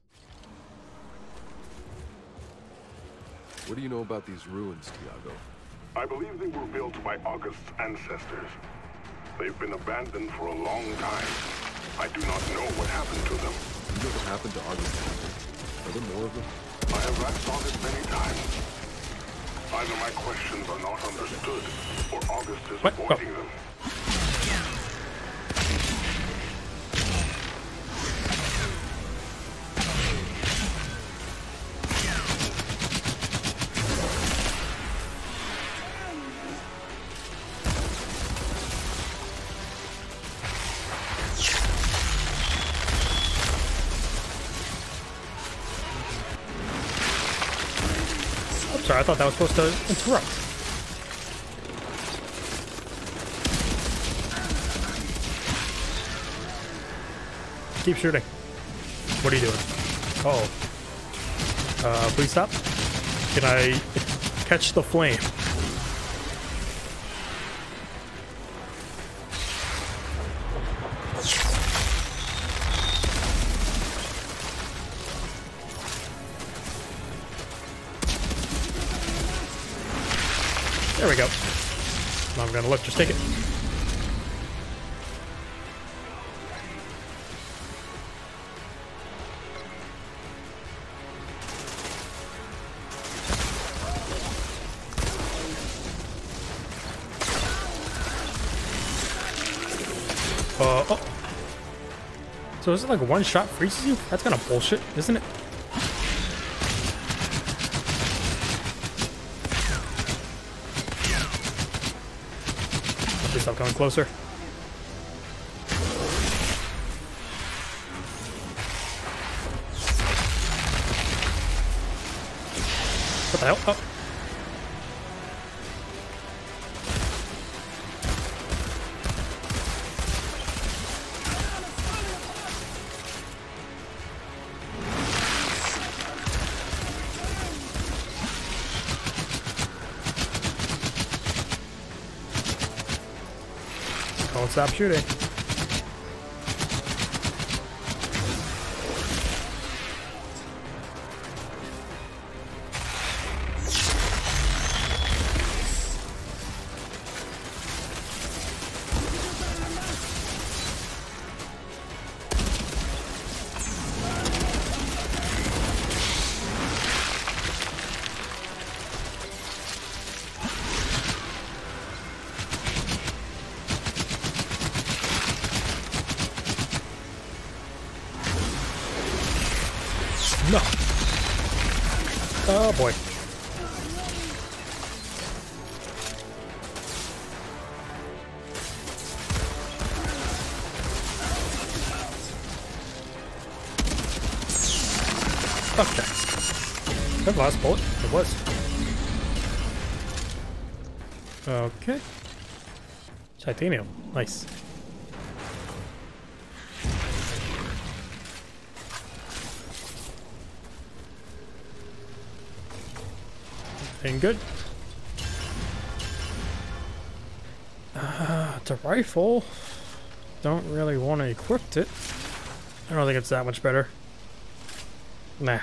What do you know about these ruins, Tiago? I believe they were built by August's ancestors. They've been abandoned for a long time. I do not know what happened to them. You know what happened to August? Are there more of them? I have asked August many times. Either my questions are not understood, or August is What? avoiding Oh. them. I thought that was supposed to interrupt. Keep shooting. What are you doing? Oh. Uh, please stop. Can I catch the flame? I'm gonna look, just take it. Uh, oh. So is it like one shot freezes you? That's kind of bullshit, isn't it? Please stop coming closer. What the hell? Oh. Shooting. Last bullet? It was. Okay. Titanium. Nice. Ain't good. Uh, it's a rifle. Don't really want to equip it. I don't think it's that much better. Nah.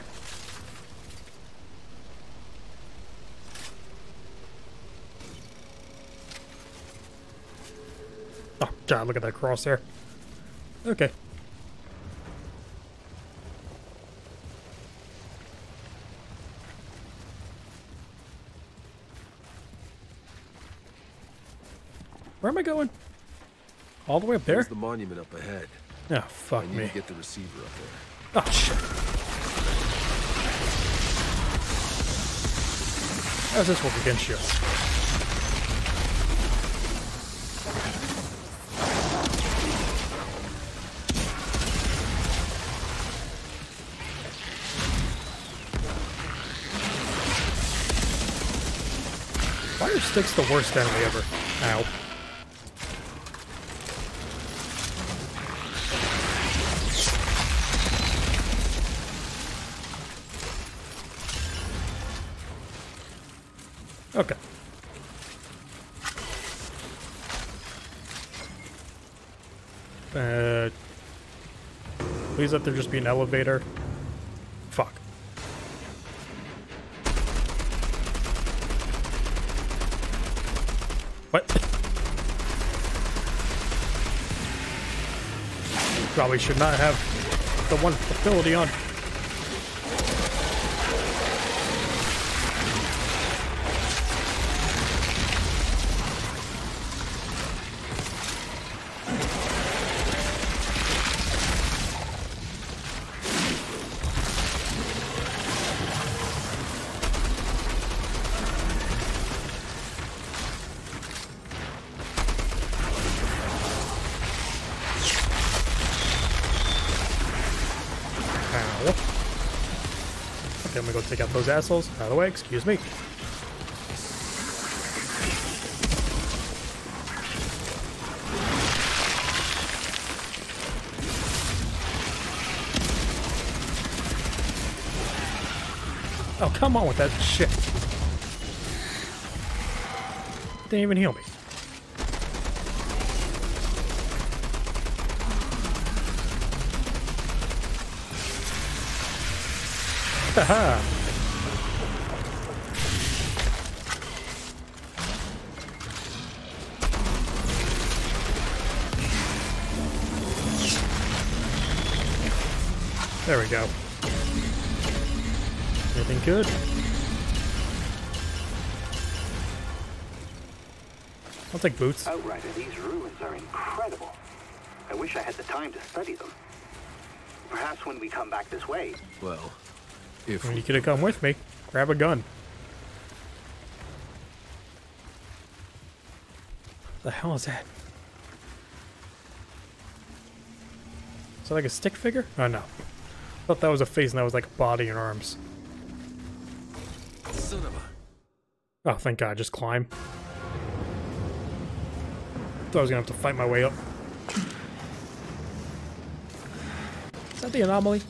Oh, God, look at that crosshair. Okay. Where am I going? All the way up there? There's the monument up ahead. Oh, fuck I need me. to get the receiver up there. Oh, shit. How does this work against you? Stick's the worst enemy ever. Ow. Okay. Uh, please let there just be an elevator. Fuck. What? Probably should not have the one ability on. Ow. Okay, I'm those assholes. Out of the way, excuse me. Oh, come on with that shit. Didn't even heal me. Haha. There we go. Anything good? I'll take boots. Outrider, these ruins are incredible. I wish I had the time to study them. Perhaps when we come back this way. Well, if I mean, you could have come with me. Grab a gun. The hell is that? Is that like a stick figure? Oh no. Thought that was a face and that was like a body and arms. Son of a... Oh, thank God, just climb. Thought I was gonna have to fight my way up. Is that the anomaly?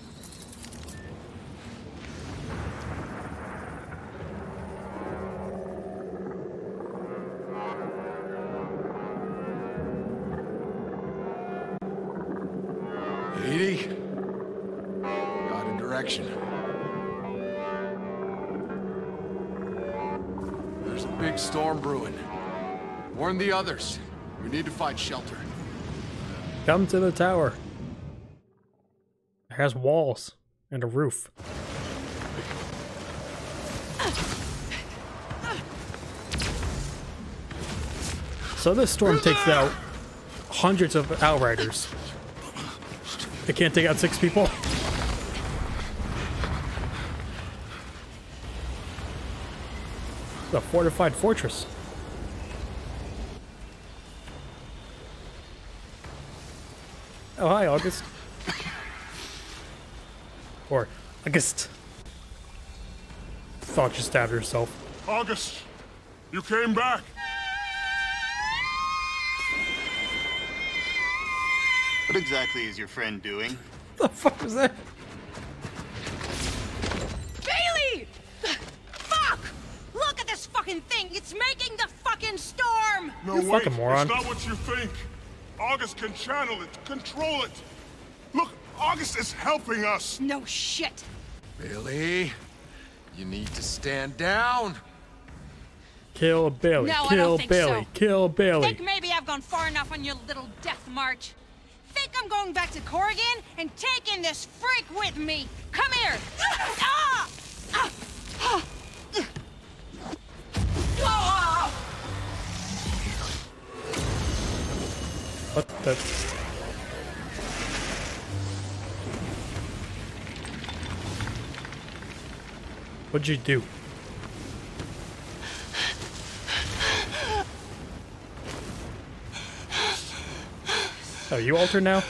Others. We need to find shelter. Come to the tower. It has walls and a roof. So this storm takes out hundreds of outriders. It can't take out six people. A fortified fortress. Oh, hi, August. Or August. thought she stabbed herself. August, you came back. What exactly is your friend doing? The fuck was that? Bailey! Fuck! Look at this fucking thing! It's making the fucking storm! No, You wait. fucking moron. It's not what you think. August can channel it, control it. Look, August is helping us. No shit. Bailey, you need to stand down. Kill Bailey. No, I Kill don't think Bailey. so. Kill Bailey. Think maybe I've gone far enough on your little death march? Think I'm going back to Corrigan and taking this freak with me? Come here! Ah! Ah! Ah! What the? What'd you do? Oh, you altered now?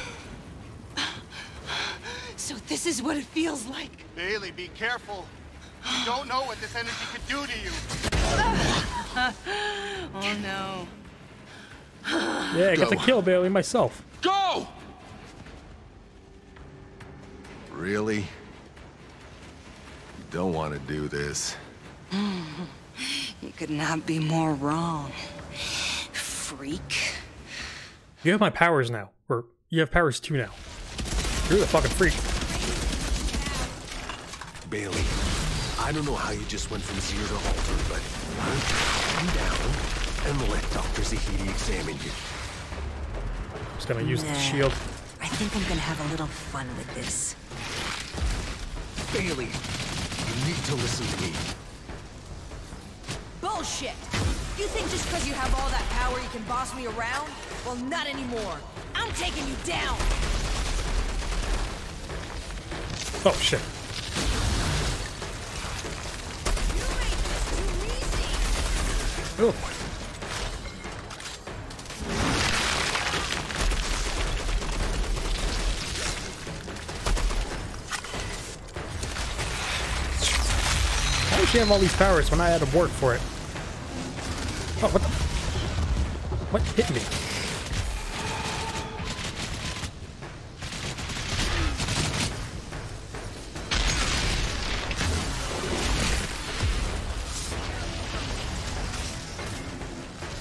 So this is what it feels like. Bailey, be careful. You don't know what this energy could do to you. oh no. Yeah, I got to kill Bailey myself. Go! Really? You don't want to do this. Hmm. You could not be more wrong. Freak. You have my powers now. Or you have powers too now. You're the fucking freak. Bailey, I don't know how you just went from zero to alter, but why don't you calm down and let Dr. Zahedi examine you? Just gonna use the shield. I think I'm gonna have a little fun with this. Bailey, you need to listen to me. Bullshit! You think just because you have all that power you can boss me around? Well, not anymore. I'm taking you down! Oh shit. Oh. How have all these powers when I had to work for it? Oh, what the? What hit me?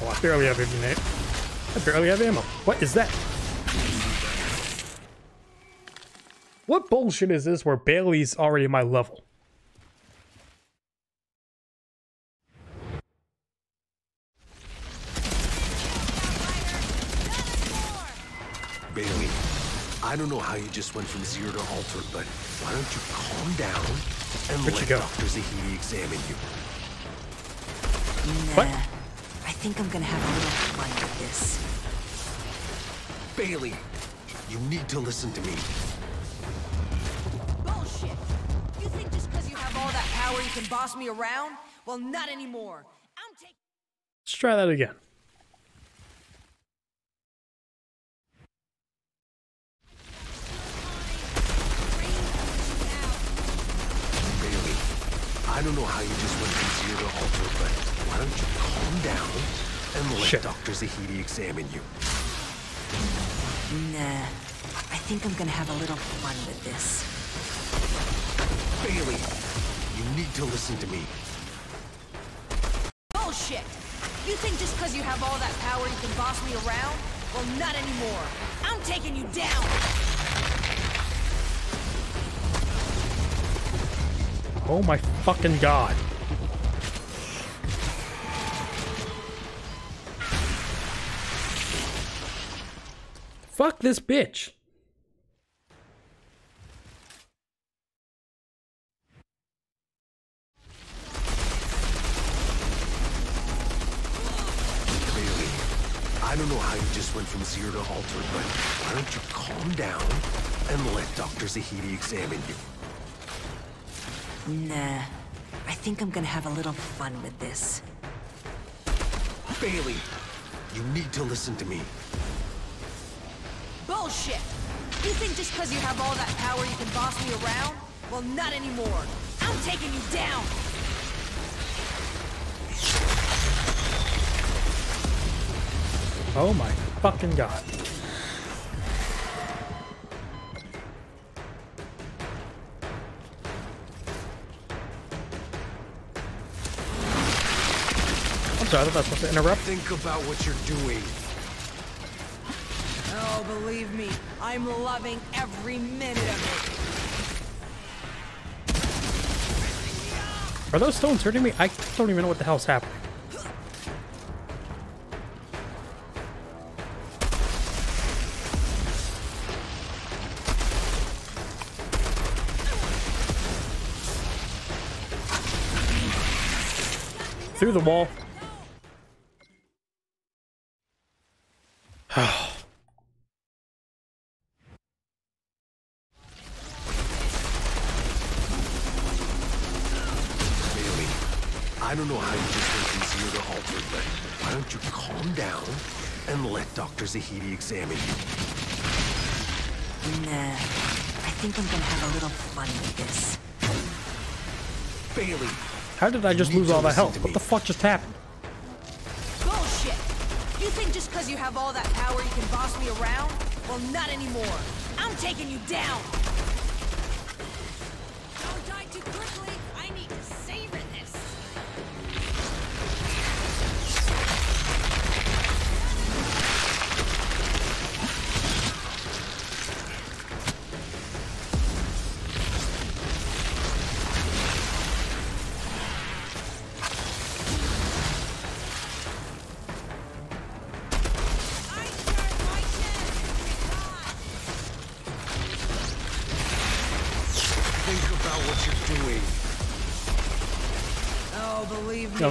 Oh, I barely have ammo. I barely have ammo. What is that? What bullshit is this where Bailey's already my level? Bailey, I don't know how you just went from zero to alter, but why don't you calm down and Where'd let you go? Dr. Zahedi examine you? Nah. What? I think I'm gonna have a little fun with this. Bailey, you need to listen to me. Bullshit! You think just because you have all that power you can boss me around? Well, not anymore. I'm taking. Let's try that again. I don't know how you just went from zero to alter, but why don't you calm down and let Shit. Dr. Zahedi examine you? Nah. I think I'm gonna have a little fun with this. Bailey, you need to listen to me. Bullshit! You think just because you have all that power you can boss me around? Well, not anymore. I'm taking you down! Oh my fucking god. Fuck this bitch. I don't know how you just went from zero to alter, but why don't you calm down and let Dr. Zahedi examine you? Nah. I think I'm gonna have a little fun with this. Bailey! You need to listen to me. Bullshit! You think just because you have all that power you can boss me around? Well, not anymore. I'm taking you down! Oh my fucking god. I'm sorry, I thought I was supposed to interrupt. Think about what you're doing. Oh, believe me, I'm loving every minute of it. Are those stones hurting me? I don't even know what the hell's happening. Through the wall. Zahedi examine you? Nah, I think I'm gonna have a little fun with this. Bailey, How did I just lose all that listen health? What the fuck just happened? Bullshit! You think just because you have all that power you can boss me around? Well, not anymore. I'm taking you down!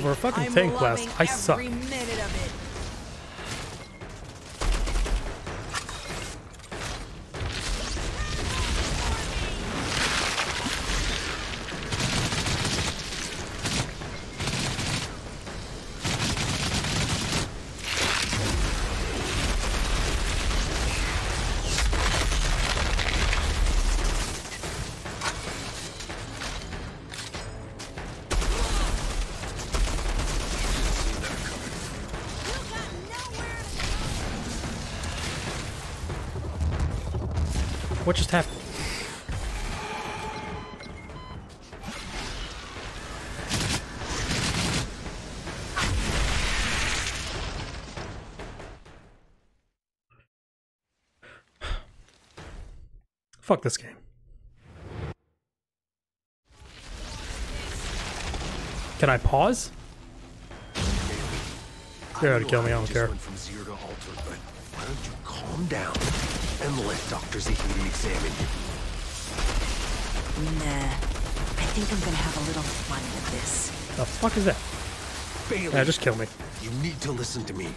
Believe me, Yeah, for a fucking I'm tank class, I suck. minute Fuck this game. Can I pause? They're gonna kill me, I don't care. from zero to altered, but why don't you calm down and let Dr. Zahedi examine you? Nah, I think I'm gonna have a little fun with this. The fuck is that? Bailey, Yeah, just kill me. you need to listen to me.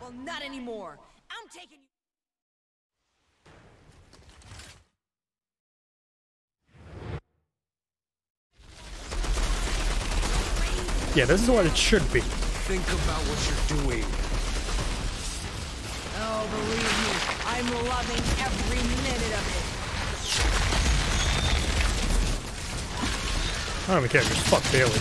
Well, not anymore. I'm taking you. Yeah, this is what it should be. Think about what you're doing. Oh, believe me, I'm loving every minute of it. I don't even care, just fuck Bailey.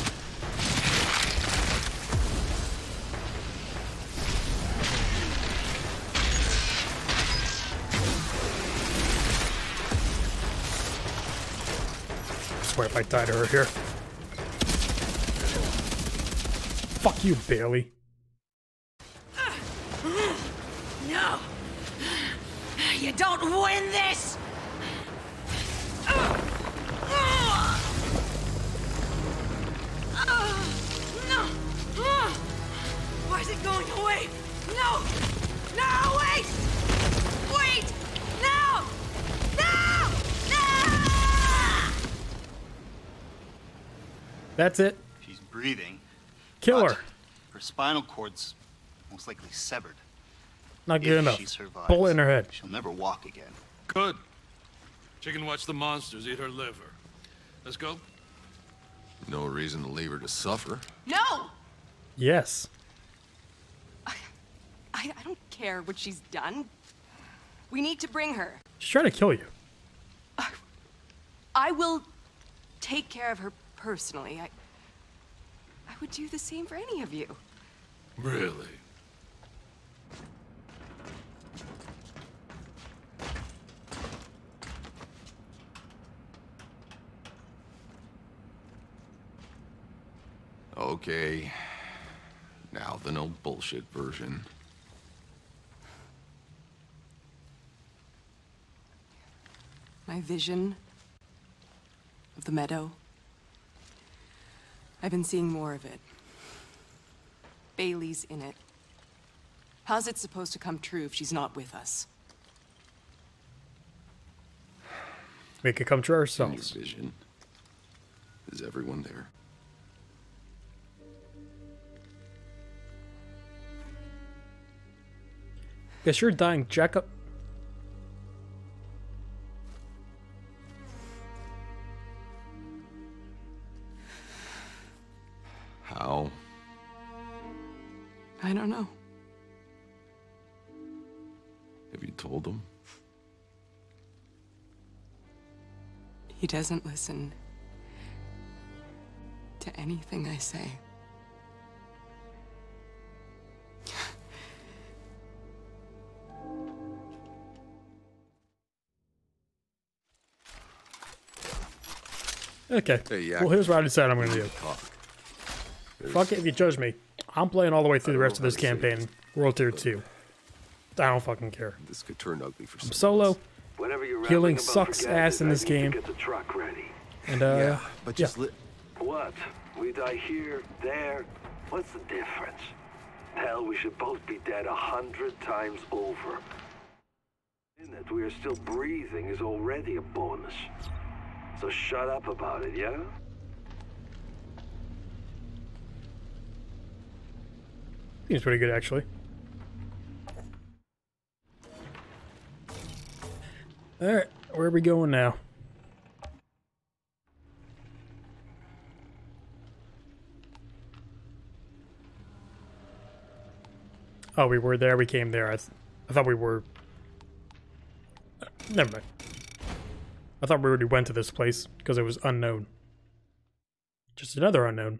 I swear if I die to her here. Fuck you, barely. No! You don't win this! No! Why is it going away? No! No, wait! Wait! No! No! No! That's it. She's breathing. Kill but her. Her spinal cord's most likely severed. Not good If enough. She survives, Bullet in her head. She'll never walk again. Good. She can watch the monsters eat her liver. Let's go. No reason to leave her to suffer. No! Yes. I, I don't care what she's done. We need to bring her. She's trying to kill you. I will take care of her personally. I, I would do the same for any of you. Really? Okay. Now the no bullshit version. My vision of the meadow. I've been seeing more of it. Bailey's in it. How's it supposed to come true if she's not with us? Make it come true In your ourselves. vision. Is everyone there? Guess you're dying, Jakob. How? I don't know. Have you told him? He doesn't listen to anything I say. Okay. Hey, yeah. Well, here's what I decided I'm going to do. Talk. Fuck it if you judge me. I'm playing all the way through the rest of this campaign. World Tier 2. I don't fucking care. This could turn ugly for I'm some. solo. Whatever you're Healing about, sucks forget ass in this game. Get the truck ready. And, uh, yeah, but just yeah. What? We die here, there. What's the difference? Hell, we should both be dead a hundred times over. In that we are still breathing is already a bonus. So shut up about it, yeah? Seems pretty good, actually. Alright, where are we going now? Oh, we were there, we came there. I, th I thought we were... Never mind. I thought we already went to this place, because it was unknown. Just another unknown.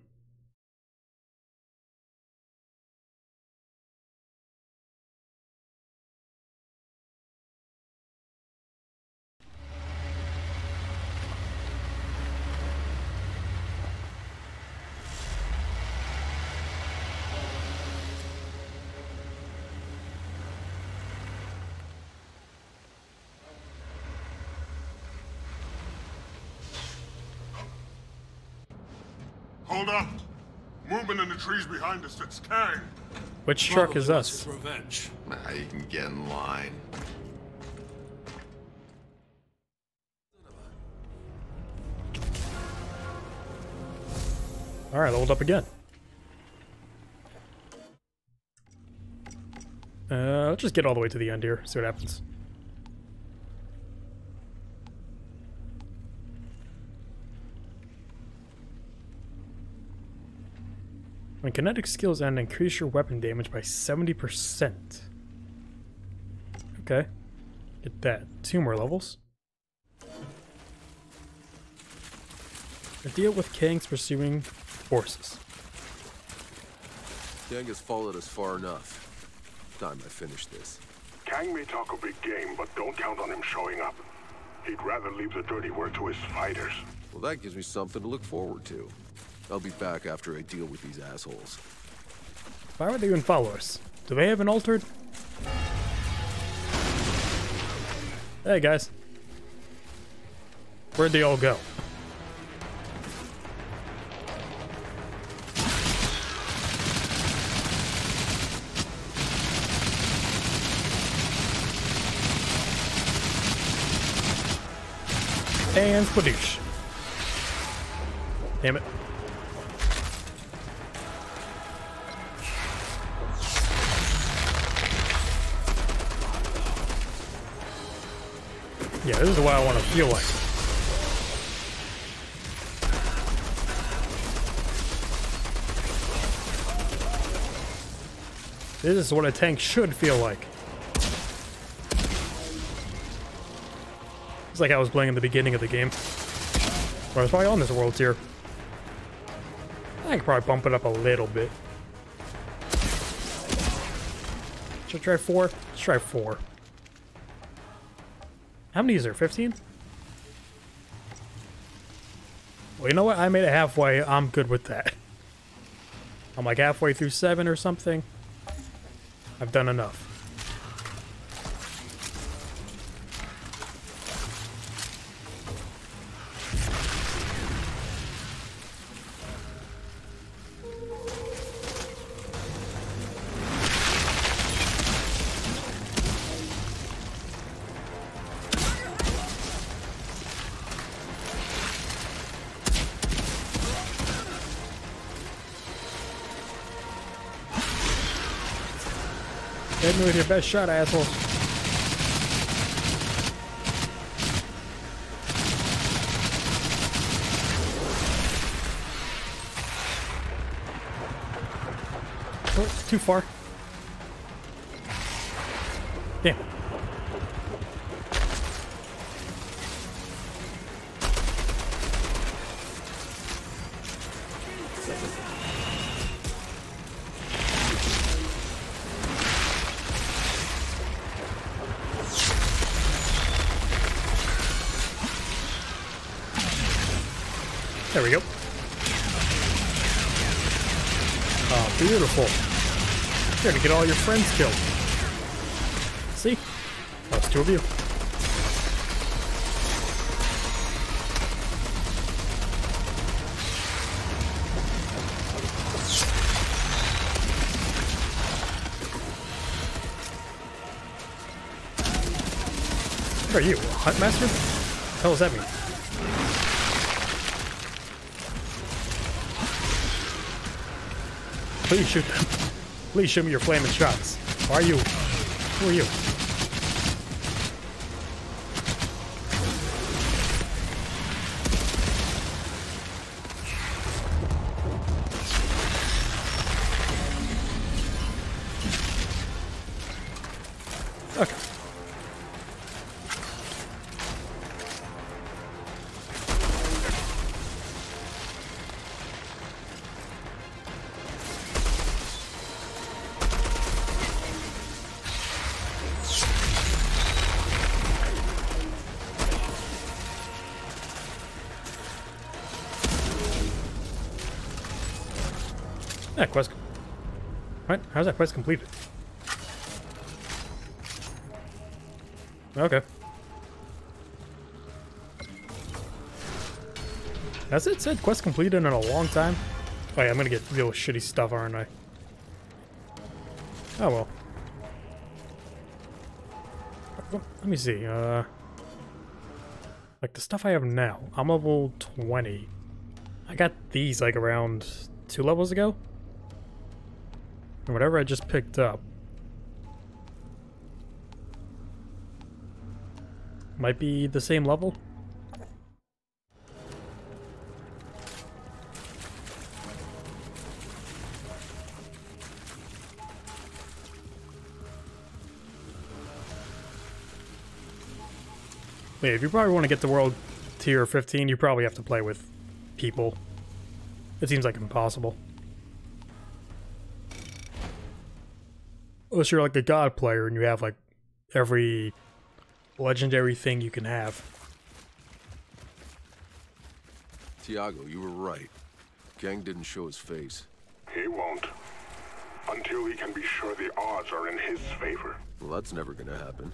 Hold up! Movement in the trees behind us, it's Which truck is us? wants Revenge. Nah, you can get in line. Alright, hold up again. Uh, let's just get all the way to the end here, see what happens. When kinetic skills end, increase your weapon damage by 70%. Okay. Get that. Two more levels. A deal with Kang's pursuing forces. Gang has followed us far enough. Time I finish this. Kang may talk a big game, but don't count on him showing up. He'd rather leave the dirty work to his fighters. Well, that gives me something to look forward to. I'll be back after I deal with these assholes. Why would they even follow us? Do they have an altered? Hey guys. Where'd they all go? And Spadoosh. Damn it. Yeah, this is what I want to feel like. This is what a tank should feel like. It's like I was playing in the beginning of the game. Or I was probably on this world tier. I could probably bump it up a little bit. Should I try four? Let's try four. How many is there? 15? Well, you know what? I made it halfway. I'm good with that. I'm like halfway through seven or something. I've done enough. Your best shot, asshole. Oh, too far. Damn. There to get all your friends killed. See? That's two of you. Who are you? A hunt master? What the hell does that mean? Please shoot them. Please shoot me your flaming shots. Who are you? Who are you? How's that quest completed? Okay. Has it said quest completed in a long time? Oh yeah, I'm gonna get real shitty stuff, aren't I? Oh well. Let me see, uh... Like, the stuff I have now, I'm level 20. I got these, like, around two levels ago? And whatever I just picked up might be the same level. Yeah, if you probably want to get to world tier 15, you probably have to play with people. It seems like impossible. Unless you're like a god player and you have like every legendary thing you can have. Tiago, you were right. Gang didn't show his face. He won't. Until he can be sure the odds are in his favor. Well, that's never gonna happen.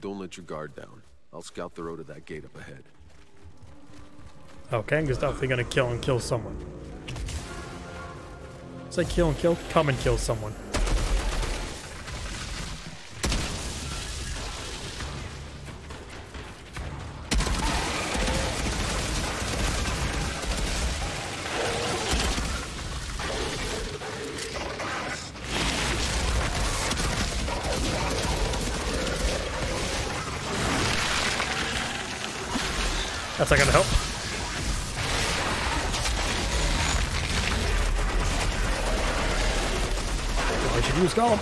Don't let your guard down. I'll scout the road to that gate up ahead. Oh, Kang is definitely gonna kill and kill someone. Say kill and kill, come and kill someone. That's not gonna help. I should use Golem.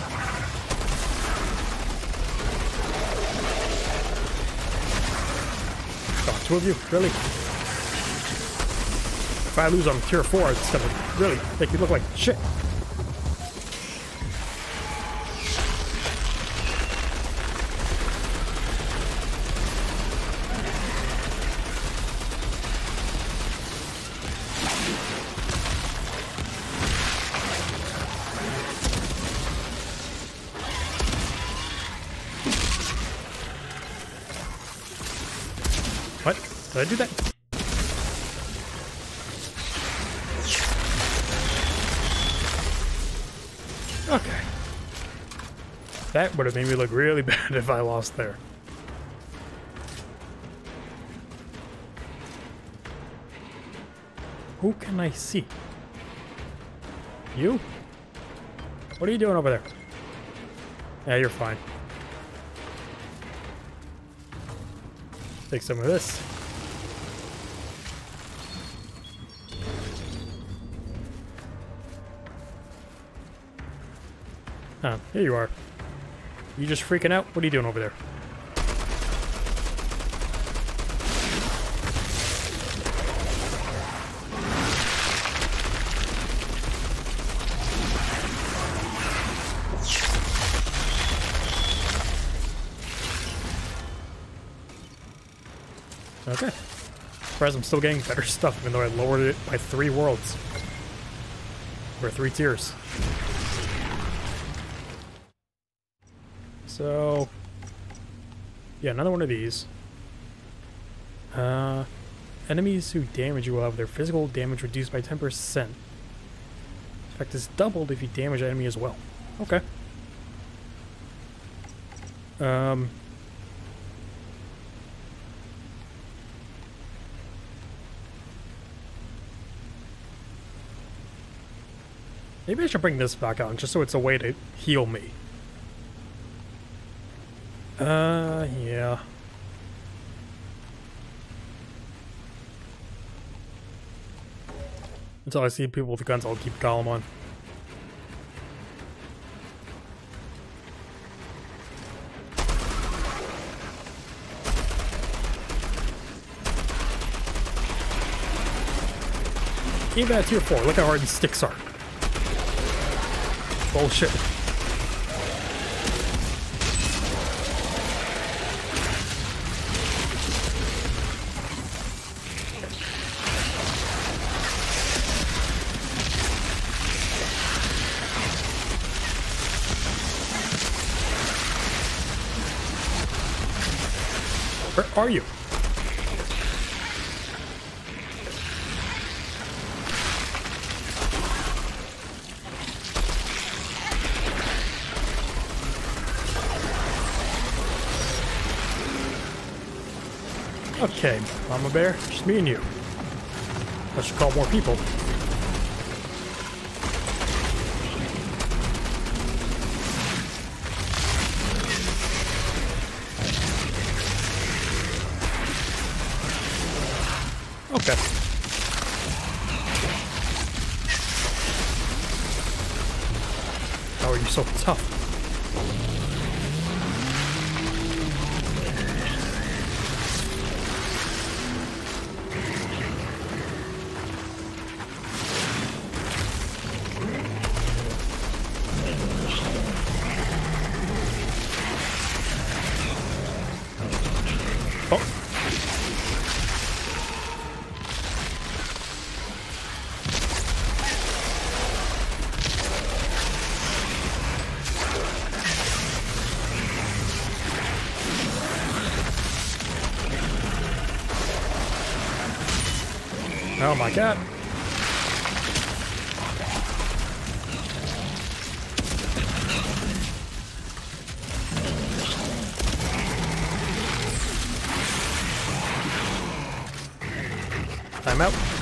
Oh, two of you, really? if I lose on tier 4, it's gonna really make you look like shit. Would have made me look really bad if I lost there. Who can I see? You? What are you doing over there? Yeah, you're fine. Take some of this. Oh, here you are. You just freaking out? What are you doing over there? Okay. Surprised I'm still getting better stuff, even though I lowered it by three worlds. Or three tiers. So... Yeah, another one of these. Uh, enemies who damage you will have their physical damage reduced by 10%. In fact, it's doubled if you damage an enemy as well. Okay. Um, Maybe I should bring this back on, just so it's a way to heal me. Uh, yeah. Until I see people with guns, I'll keep Golem on. Even at tier 4, look how hard these sticks are. Bullshit. Are you? Okay, Mama Bear, just me and you. Should call more people. Are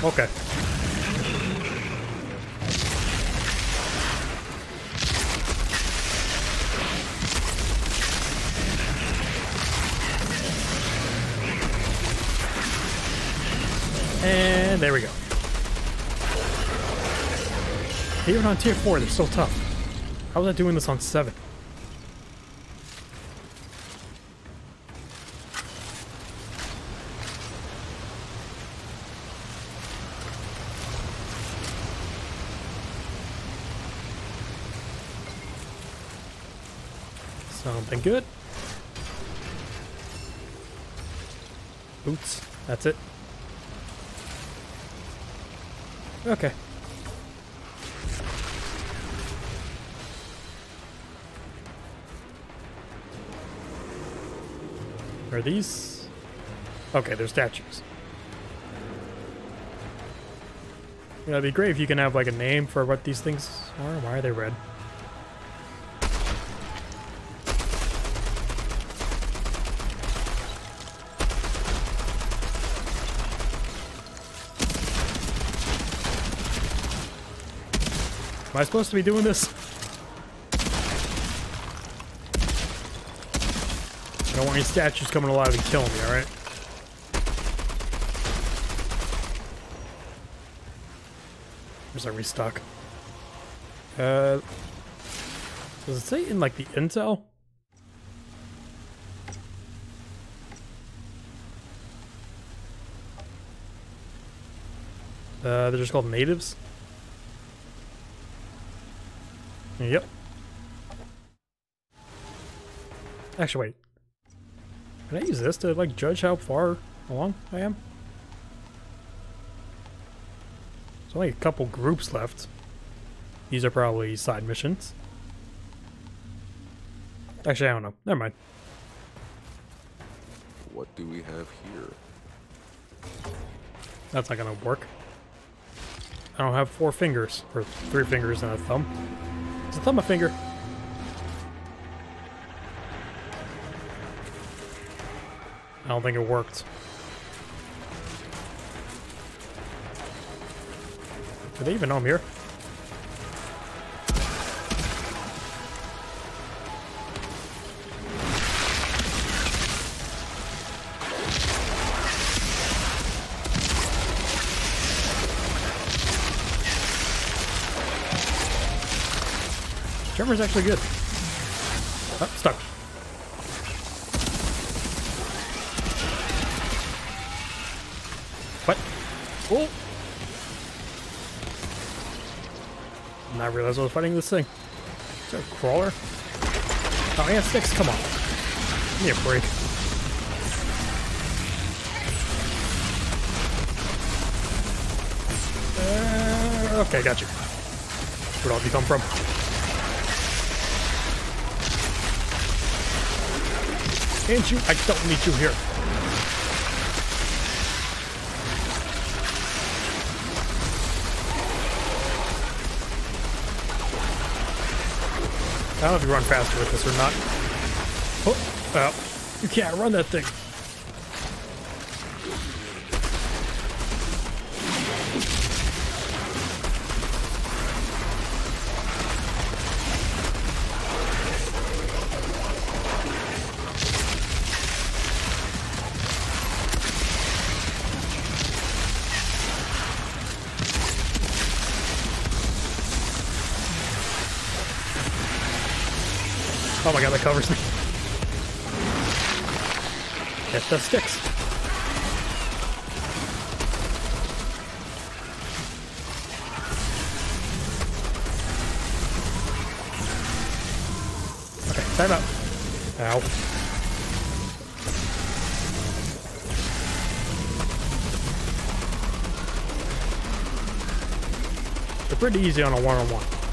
Okay. And there we go. Even on tier 4, they're still tough. How was I doing this on 7? These? Okay, they're statues. Yeah, it'd be great if you can have like a name for what these things are. Why are they red? Am I supposed to be doing this? I don't want any statues coming alive and killing me, alright? Where's our restock? Uh, does it say in like the intel? Uh, they're just called natives? Yep. Actually, wait. Can I use this to, like, judge how far along I am? There's only a couple groups left. These are probably side missions. Actually, I don't know. Never mind. What do we have here? That's not gonna work. I don't have four fingers, or three fingers and a thumb. Is a thumb a finger? I don't think it worked. Do they even know I'm here? Tremor's actually good. Oh, stuck. I I was fighting this thing. Is there a crawler? Oh, yeah, six. Come on. Give me a break. Uh, okay, got you. Where'd all you come from? And you, I don't need you here. I don't know if you run faster with this or not. Oh, well, you can't run that thing. Covers me. Get the sticks. Okay, time out. Ow. They're pretty easy on a one-on-one. -on -one.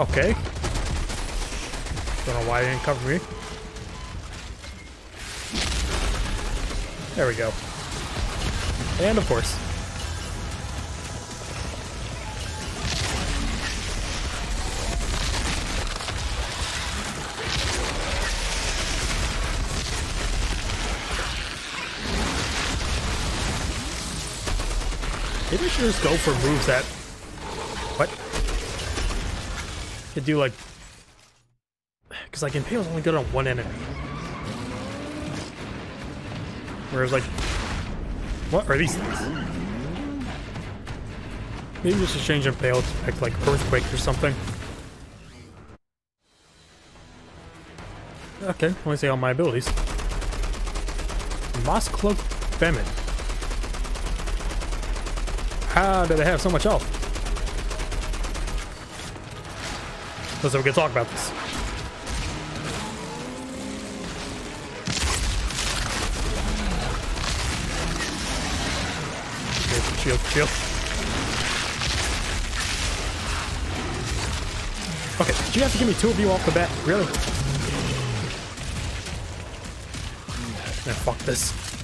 Okay. Don't know why it didn't cover me. There we go. And of course. Maybe I should just go for moves that... Could do like... Because like Impale's only good on one enemy. Whereas like... What are these things? Maybe should change Impale to act like Earthquake or something. Okay, let me see all my abilities. Moss Cloak Famine. How do they have so much health? So we can talk about this. Chill, chill. Okay, did you have to give me two of you off the bat? Really? Man, fuck this.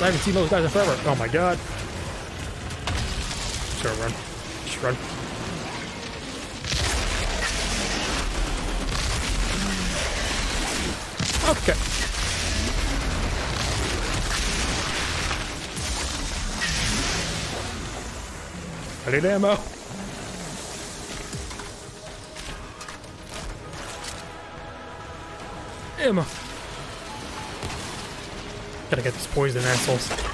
I haven't seen those guys in forever. Oh my god. Gotta run. Just run. Okay. I need. Ammo. Get these poison assholes.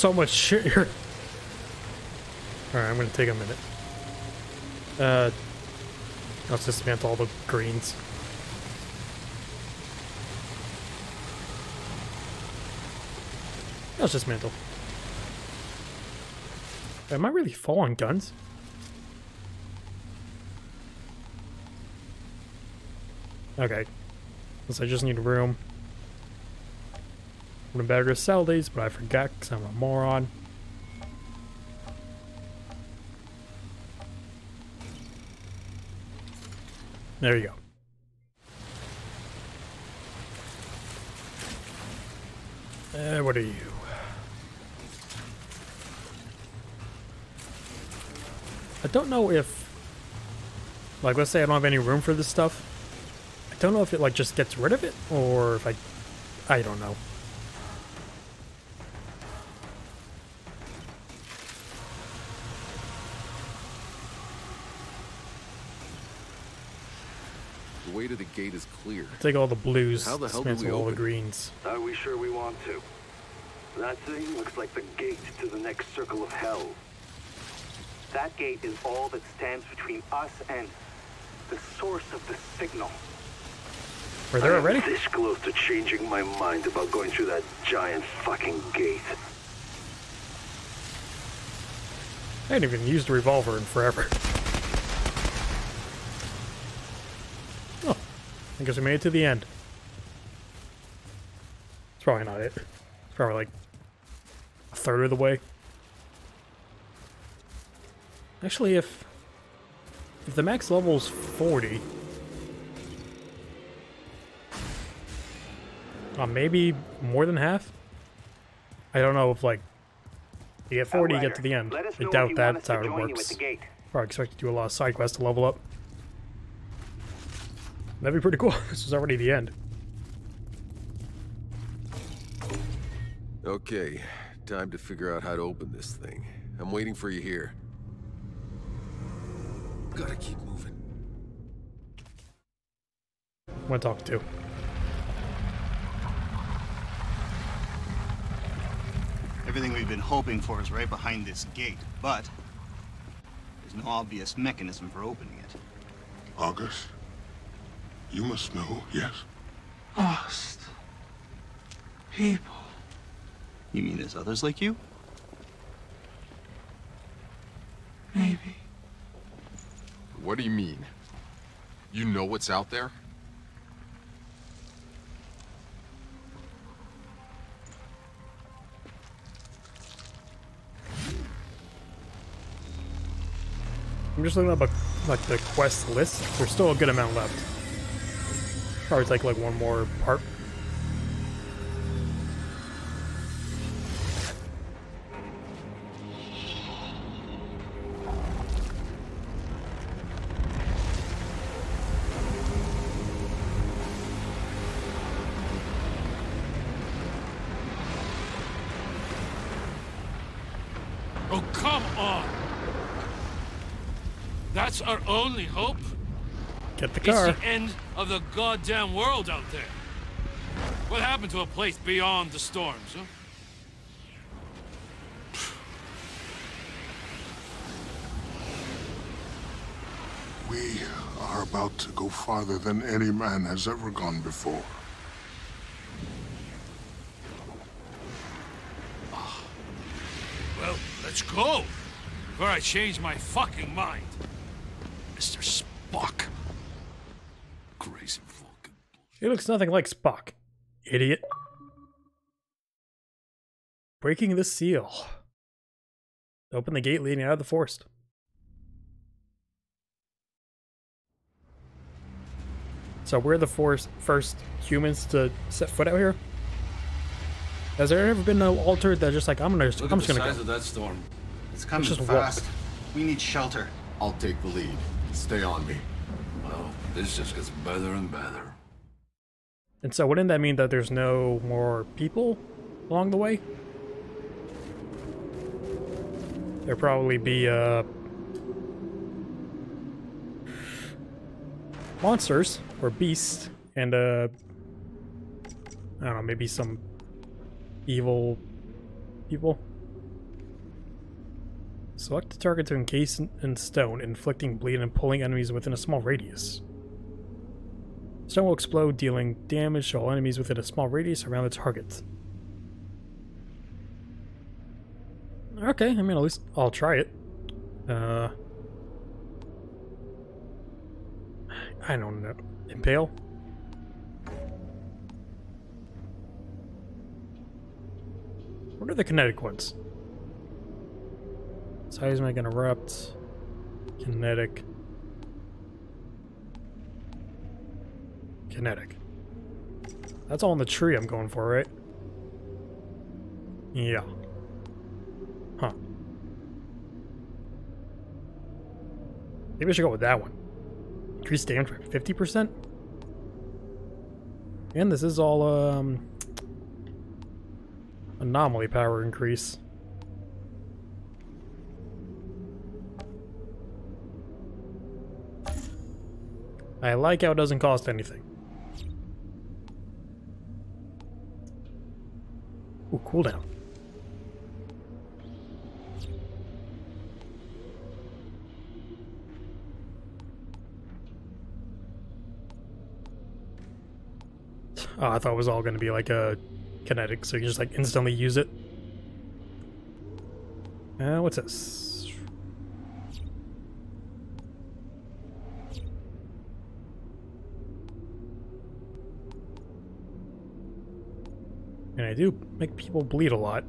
So much shit here. Alright, I'm gonna take a minute. Uh, let's dismantle all the greens. Let's dismantle. Am I really full on guns? Okay. Guess I just need room. Have better to sell these, but I forgot because I'm a moron. There you go. Uh, what are you? I don't know if... Like, let's say I don't have any room for this stuff. I don't know if it, like, just gets rid of it, or if I... I don't know. The way to the gate is clear. Take all the blues, How the hell do we all the open it? greens. Are we sure we want to? That thing looks like the gate to the next circle of hell. That gate is all that stands between us and the source of the signal. We're there I already? This close to changing my mind about going through that giant fucking gate. I haven't even used a revolver in forever. I guess we made it to the end. It's probably not it. It's probably like a third of the way. Actually, if if the max level is 40, uh, maybe more than half. I don't know if like you get 40, you get to the end. I doubt that's how it works. at the gate. Probably expect to do a lot of side quests to level up. That'd be pretty cool. this is already the end. Okay, time to figure out how to open this thing. I'm waiting for you here. Gotta keep moving. What talk to? Everything we've been hoping for is right behind this gate, but there's no obvious mechanism for opening it. August? You must know, yes? Lost. People. You mean there's others like you? Maybe. What do you mean? You know what's out there? I'm just looking up a, like the quest list. There's still a good amount left. Probably take like one more part. Oh, come on! That's our only hope? Get the It's car. the end of the goddamn world out there. What happened to a place beyond the storms, huh? We are about to go farther than any man has ever gone before. Ah. Well, let's go. Before I change my fucking mind. Mr. Spock. Crazy fucking. He looks nothing like Spock. Idiot. Breaking the seal. Open the gate leading out of the forest. So we're the forest first humans to set foot out here? Has there ever been no altar that just like I'm gonna Look I'm at just the gonna size go. of that storm. It's coming just fast. We need shelter. I'll take the lead. Stay on me. Well, this just gets better and better. And so wouldn't that mean that there's no more people along the way? There'd probably be uh monsters or beasts and uh I don't know, maybe some evil people. Select the target to encase in- in stone, inflicting bleed and pulling enemies within a small radius. Stone will explode, dealing damage to all enemies within a small radius around the target. Okay, I mean, at least I'll try it. Uh, I don't know. Impale? What are the kinetic ones? Seismic and erupt. Kinetic. Kinetic. That's all in the tree I'm going for, right? Yeah. Huh. Maybe I should go with that one. Increase damage by 50%? And this is all, um... Anomaly power increase. I like how it doesn't cost anything. Ooh, cooldown. Oh, I thought it was all going to be like a kinetic, so you just like instantly use it. Uh, what's this? And I do make people bleed a lot.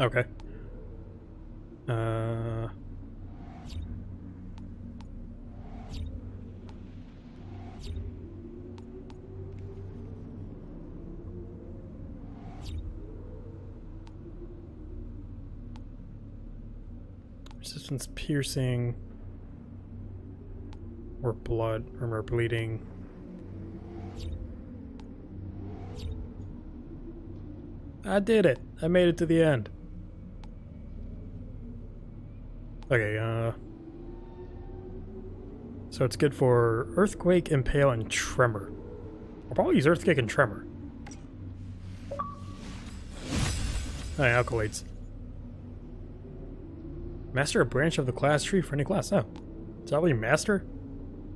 Okay. Uh. Resistance piercing. Or blood, or more bleeding. I did it! I made it to the end. Okay, uh... So it's good for Earthquake, Impale, and Tremor. I'll probably use Earthquake and Tremor. Yeah, Alkaloids. Master a branch of the class tree for any class. Oh. What you master?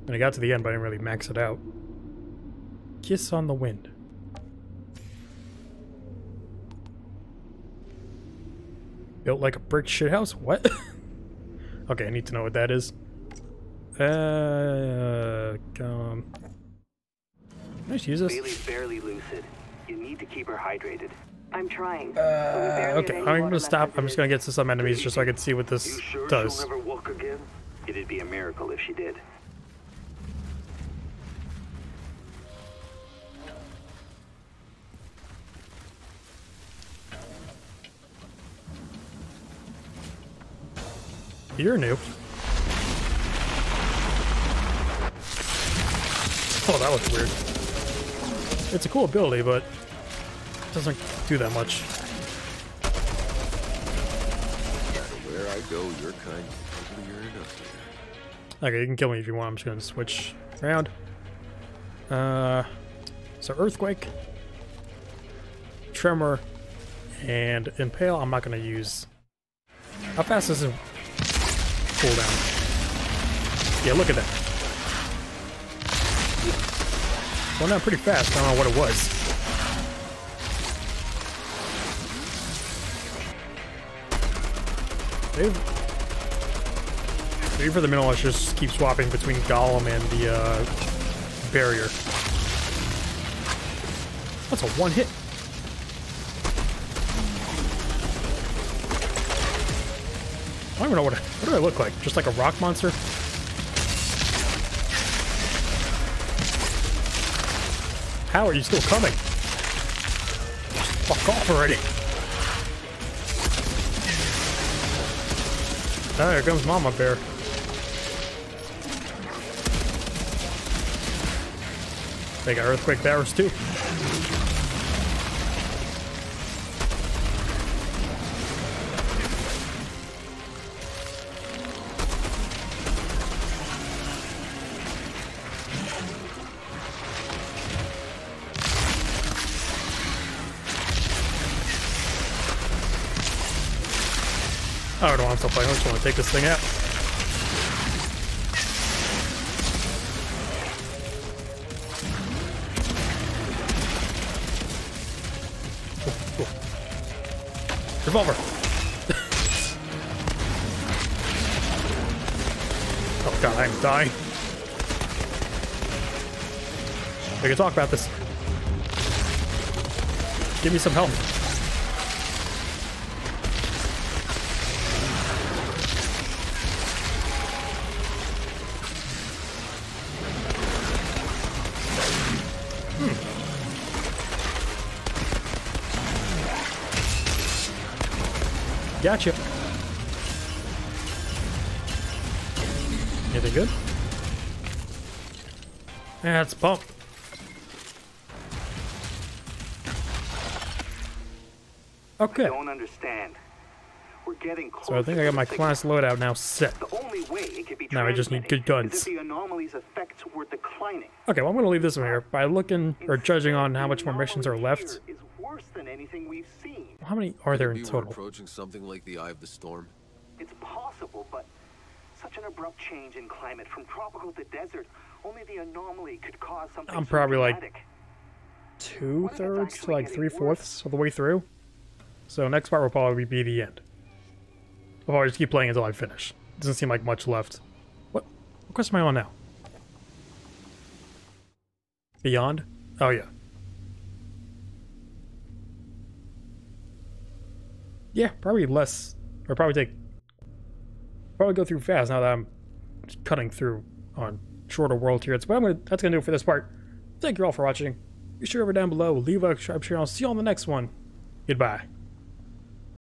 And I got to the end, but I didn't really max it out. Kiss on the wind. Built like a brick shithouse? What? okay, I need to know what that is. Uh, um... Can I just use this? Bailey's barely lucid. You need to keep her hydrated. I'm trying. Uh, okay, I'm gonna stop. I'm just gonna get to some enemies just so I can see what this Sure does. she'll never walk again? It'd be a miracle if she did. You're new. Oh, that was weird. It's a cool ability, but it doesn't do that much. Where I go, your kind uglier and uglier. Okay, you can kill me if you want. I'm just gonna switch around. Uh, so earthquake, tremor, and impale. I'm not gonna use. How fast does it cool down? Yeah, look at that. Went down pretty fast. I don't know what it was. Maybe, maybe for the middle, let's just keep swapping between Golem and the uh, barrier. That's a one hit. I don't even know what. What do I look like? Just like a rock monster? How are you still coming? Fuck off already. Oh, here comes Mama Bear. They got earthquake barrels too. To take this thing out. Revolver. oh god, I'm dying. We can talk about this. Give me some help. Gotcha. Anything good? That's pump. Okay. I don't understand. We're getting close. So I think I got my class loadout now set. The only way it could be Now I just need good guns. the anomaly's effects were declining. Okay, well I'm gonna leave this one here. By looking or judging on how much more missions are left, Worse than anything we've seen. How many are there in Maybe we're total? approaching something like the Eye of the Storm. It's possible, but such an abrupt change in climate from tropical to desert, only the anomaly could cause something I'm so probably like two thirds to like three fourths of the way through. So next part will probably be the end. I'll probably just keep playing until I finish. Doesn't seem like much left. What? What quest am I on now? Beyond? Oh yeah. Yeah, probably less. Or probably take. Probably go through fast now that I'm cutting through on shorter world tiers. But I'm gonna, that's gonna do it for this part. Thank you all for watching. Be sure over down below, leave a subscribe, I'll see you on the next one. Goodbye.